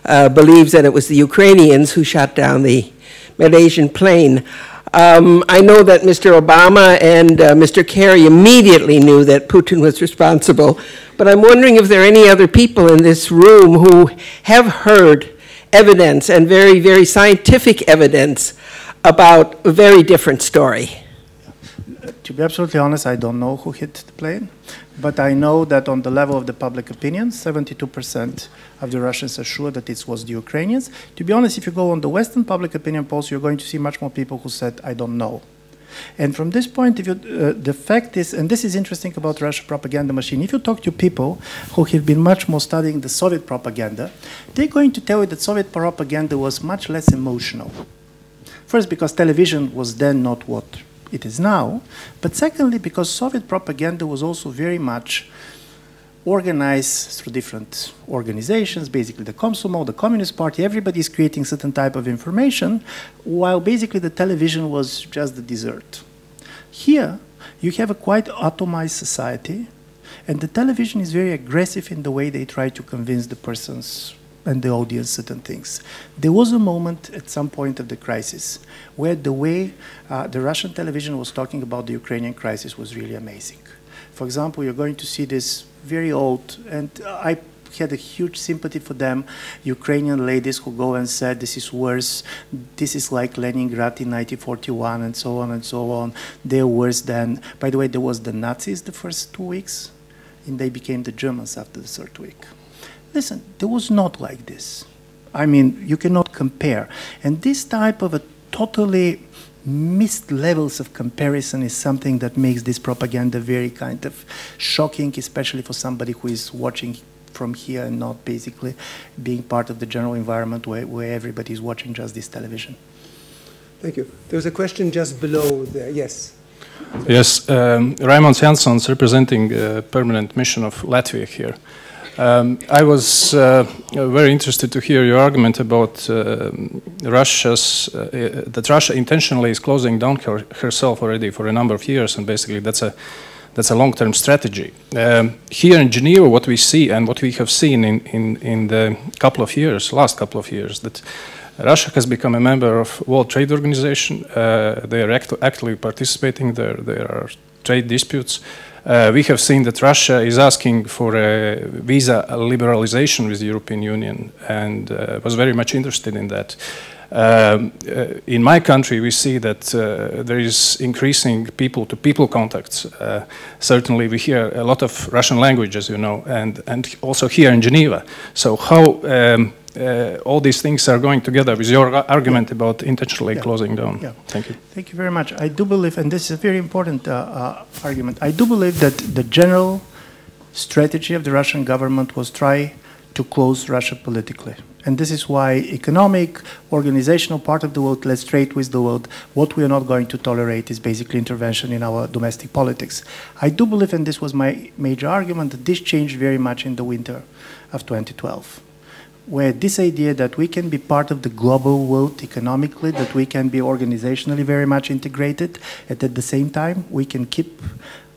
uh, believes that it was the Ukrainians who shot down the Malaysian plane. Um, I know that Mr. Obama and uh, Mr. Kerry immediately knew that Putin was responsible, but I'm wondering if there are any other people in this room who have heard evidence and very, very scientific evidence about a very different story. To be absolutely honest, I don't know who hit the plane, but I know that on the level of the public opinion, 72% of the Russians are sure that it was the Ukrainians. To be honest, if you go on the Western public opinion polls, you're going to see much more people who said, I don't know. And from this point of view, uh, the fact is, and this is interesting about Russian propaganda machine, if you talk to people who have been much more studying the Soviet propaganda, they're going to tell you that Soviet propaganda was much less emotional. First, because television was then not what it is now, but secondly, because Soviet propaganda was also very much organized through different organizations, basically the Komsomol, the Communist Party, everybody is creating certain type of information, while basically the television was just the dessert. Here, you have a quite atomized society, and the television is very aggressive in the way they try to convince the persons and the audience certain things. There was a moment at some point of the crisis where the way uh, the Russian television was talking about the Ukrainian crisis was really amazing. For example, you're going to see this very old, and I had a huge sympathy for them, Ukrainian ladies who go and said, this is worse, this is like Leningrad in 1941, and so on and so on. They're worse than, by the way, there was the Nazis the first two weeks, and they became the Germans after the third week. Listen, there was not like this. I mean, you cannot compare. And this type of a totally missed levels of comparison is something that makes this propaganda very kind of shocking, especially for somebody who is watching from here and not basically being part of the general environment where, where everybody is watching just this television. Thank you. There was a question just below there. Yes. Yes, um, Raimons Jansons representing a permanent mission of Latvia here. Um, I was uh, very interested to hear your argument about uh, Russia's uh, that Russia intentionally is closing down her, herself already for a number of years, and basically that's a that's a long-term strategy. Um, here in Geneva, what we see and what we have seen in, in, in the couple of years, last couple of years, that Russia has become a member of World Trade Organization. Uh, they are act actively participating there. There are trade disputes. Uh, we have seen that Russia is asking for a visa liberalization with the European Union and uh, was very much interested in that. Um, uh, in my country, we see that uh, there is increasing people-to-people -people contacts. Uh, certainly, we hear a lot of Russian language, as you know, and, and also here in Geneva. So how um, uh, all these things are going together with your argument about intentionally yeah. closing down. Yeah. Thank you. Thank you very much. I do believe, and this is a very important uh, uh, argument, I do believe that the general strategy of the Russian government was try to close Russia politically. And this is why economic, organizational part of the world, let's trade with the world, what we are not going to tolerate is basically intervention in our domestic politics. I do believe, and this was my major argument, that this changed very much in the winter of 2012 where this idea that we can be part of the global world economically, that we can be organizationally very much integrated, and at the same time we can keep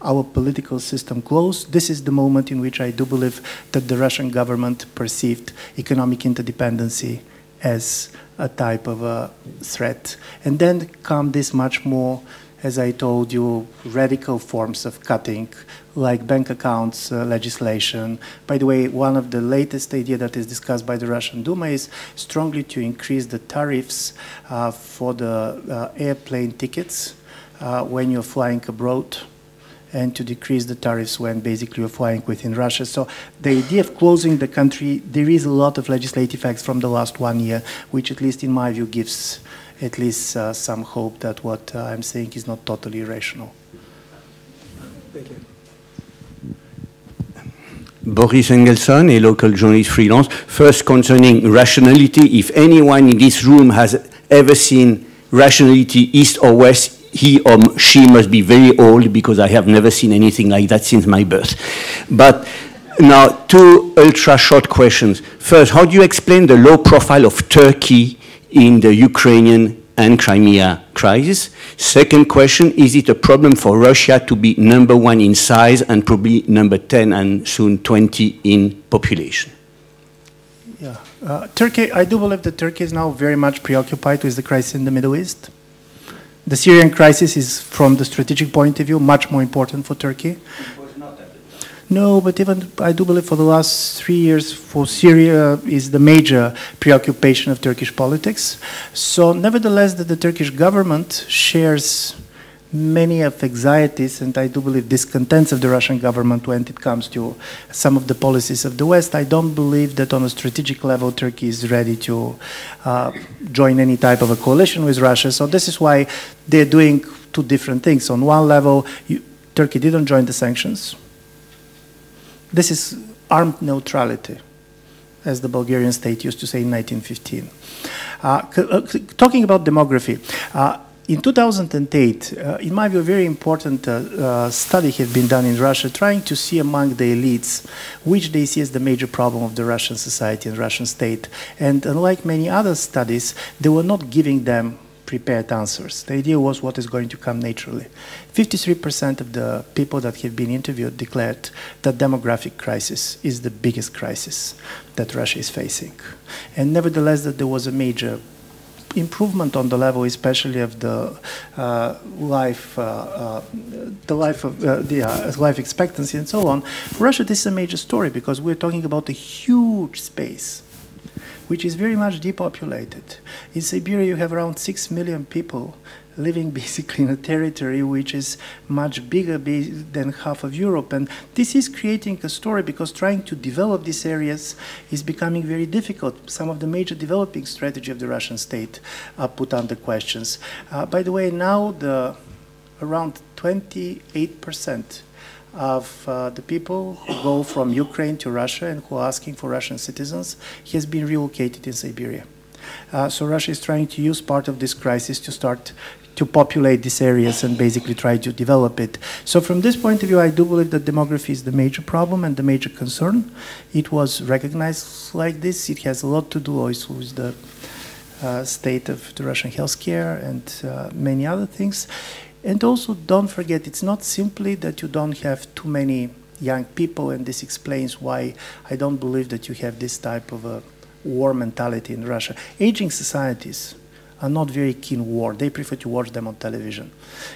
our political system closed. This is the moment in which I do believe that the Russian government perceived economic interdependency as a type of a threat. And then come this much more as I told you, radical forms of cutting, like bank accounts uh, legislation. By the way, one of the latest idea that is discussed by the Russian Duma is strongly to increase the tariffs uh, for the uh, airplane tickets uh, when you're flying abroad and to decrease the tariffs when basically you're flying within Russia. So the idea of closing the country, there is a lot of legislative acts from the last one year, which at least in my view gives at least uh, some hope that what uh, I'm saying is not totally irrational. Thank you. Boris Engelson, a local journalist freelance. First, concerning rationality, if anyone in this room has ever seen rationality east or west, he or she must be very old because I have never seen anything like that since my birth. But now, two ultra short questions. First, how do you explain the low profile of Turkey in the Ukrainian and Crimea crisis? Second question, is it a problem for Russia to be number one in size and probably number 10 and soon 20 in population? Yeah, uh, Turkey, I do believe that Turkey is now very much preoccupied with the crisis in the Middle East. The Syrian crisis is, from the strategic point of view, much more important for Turkey. No, but even I do believe for the last three years, for Syria is the major preoccupation of Turkish politics. So, nevertheless, that the Turkish government shares many of anxieties and I do believe discontents of the Russian government when it comes to some of the policies of the West. I don't believe that on a strategic level Turkey is ready to uh, join any type of a coalition with Russia. So this is why they're doing two different things. On one level, you, Turkey didn't join the sanctions. This is armed neutrality, as the Bulgarian state used to say in 1915. Uh, uh talking about demography, uh, in 2008, uh, in my view, a very important uh, uh, study had been done in Russia trying to see among the elites which they see as the major problem of the Russian society and Russian state. And unlike many other studies, they were not giving them prepared answers. The idea was what is going to come naturally. 53% of the people that have been interviewed declared that demographic crisis is the biggest crisis that Russia is facing. And nevertheless, that there was a major improvement on the level, especially of the uh, life, uh, uh, the life of uh, the uh, life expectancy and so on. Russia, this is a major story because we're talking about a huge space, which is very much depopulated. In Siberia, you have around six million people living basically in a territory which is much bigger than half of Europe. And this is creating a story because trying to develop these areas is becoming very difficult. Some of the major developing strategy of the Russian state are put under questions. Uh, by the way, now the around 28% of uh, the people who go from Ukraine to Russia and who are asking for Russian citizens has been relocated in Siberia. Uh, so Russia is trying to use part of this crisis to start to populate these areas and basically try to develop it. So from this point of view, I do believe that demography is the major problem and the major concern. It was recognized like this. It has a lot to do also with the uh, state of the Russian healthcare and uh, many other things. And also don't forget, it's not simply that you don't have too many young people, and this explains why I don't believe that you have this type of a war mentality in Russia. Aging societies, are not very keen war. They prefer to watch them on television.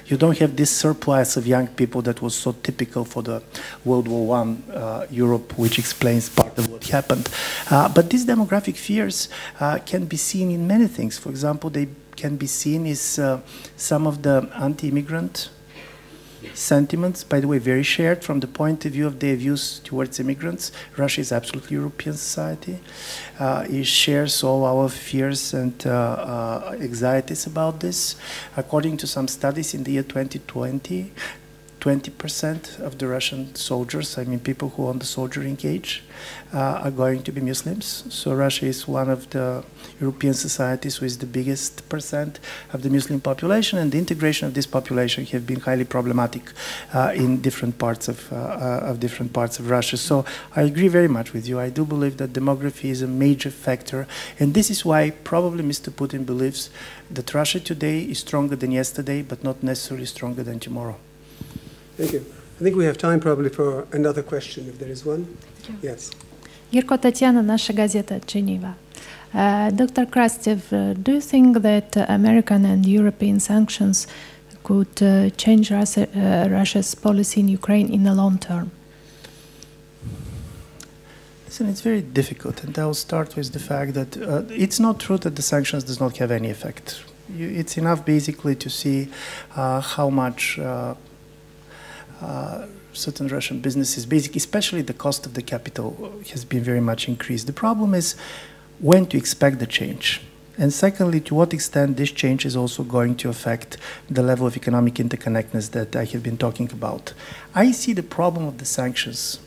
You don't have this surplus of young people that was so typical for the World War One uh, Europe, which explains part of what happened. Uh, but these demographic fears uh, can be seen in many things. For example, they can be seen is uh, some of the anti-immigrant sentiments, by the way, very shared from the point of view of their views towards immigrants. Russia is absolutely European society. Uh, it shares all our fears and uh, uh, anxieties about this. According to some studies in the year 2020, 20% of the Russian soldiers, I mean people who are on the soldiering age, uh, are going to be Muslims. So Russia is one of the European societies with the biggest percent of the Muslim population, and the integration of this population have been highly problematic uh, in different parts of, uh, of different parts of Russia. So I agree very much with you. I do believe that demography is a major factor, and this is why probably Mr. Putin believes that Russia today is stronger than yesterday, but not necessarily stronger than tomorrow. Thank you. I think we have time probably for another question, if there is one. Yes. Yurko Tatiana, Nasha Gazeta, Geneva. Uh, Dr. Krastev, uh, do you think that uh, American and European sanctions could uh, change Russia, Russia's policy in Ukraine in the long term? Listen, it's very difficult, and I'll start with the fact that it's not true that the sanctions does not have any effect. You, it's enough basically to see how much uh, certain Russian businesses, basically, especially the cost of the capital has been very much increased. The problem is when to expect the change. And secondly, to what extent this change is also going to affect the level of economic interconnectedness that I have been talking about. I see the problem of the sanctions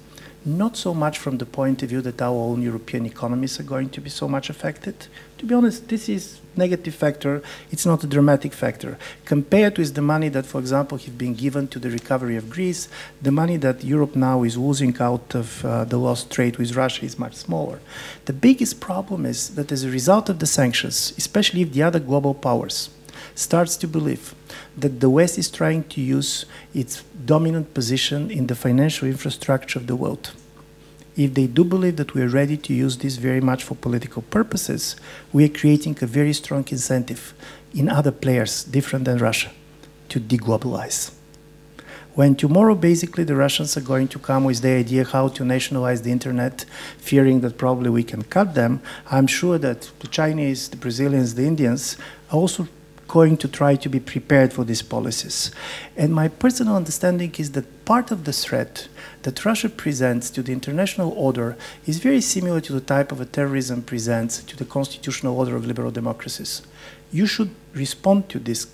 not so much from the point of view that our own European economies are going to be so much affected. To be honest, this is negative factor. It's not a dramatic factor. Compared with the money that, for example, have been given to the recovery of Greece, the money that Europe now is losing out of uh, the lost trade with Russia is much smaller. The biggest problem is that as a result of the sanctions, especially if the other global powers starts to believe that the West is trying to use its dominant position in the financial infrastructure of the world. If they do believe that we are ready to use this very much for political purposes, we are creating a very strong incentive in other players different than Russia to deglobalize. When tomorrow basically the Russians are going to come with the idea how to nationalize the internet, fearing that probably we can cut them, I'm sure that the Chinese, the Brazilians, the Indians are also going to try to be prepared for these policies. And my personal understanding is that part of the threat that Russia presents to the international order is very similar to the type of a terrorism presents to the constitutional order of liberal democracies. You should respond to this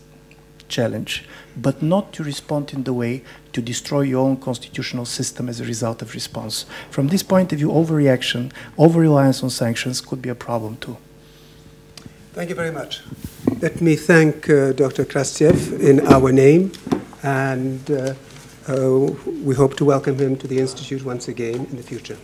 challenge, but not to respond in the way to destroy your own constitutional system as a result of response. From this point of view, overreaction, over-reliance on sanctions could be a problem too. Thank you very much. Let me thank uh, Dr. Krastev in our name, and uh, uh, we hope to welcome him to the Institute once again in the future.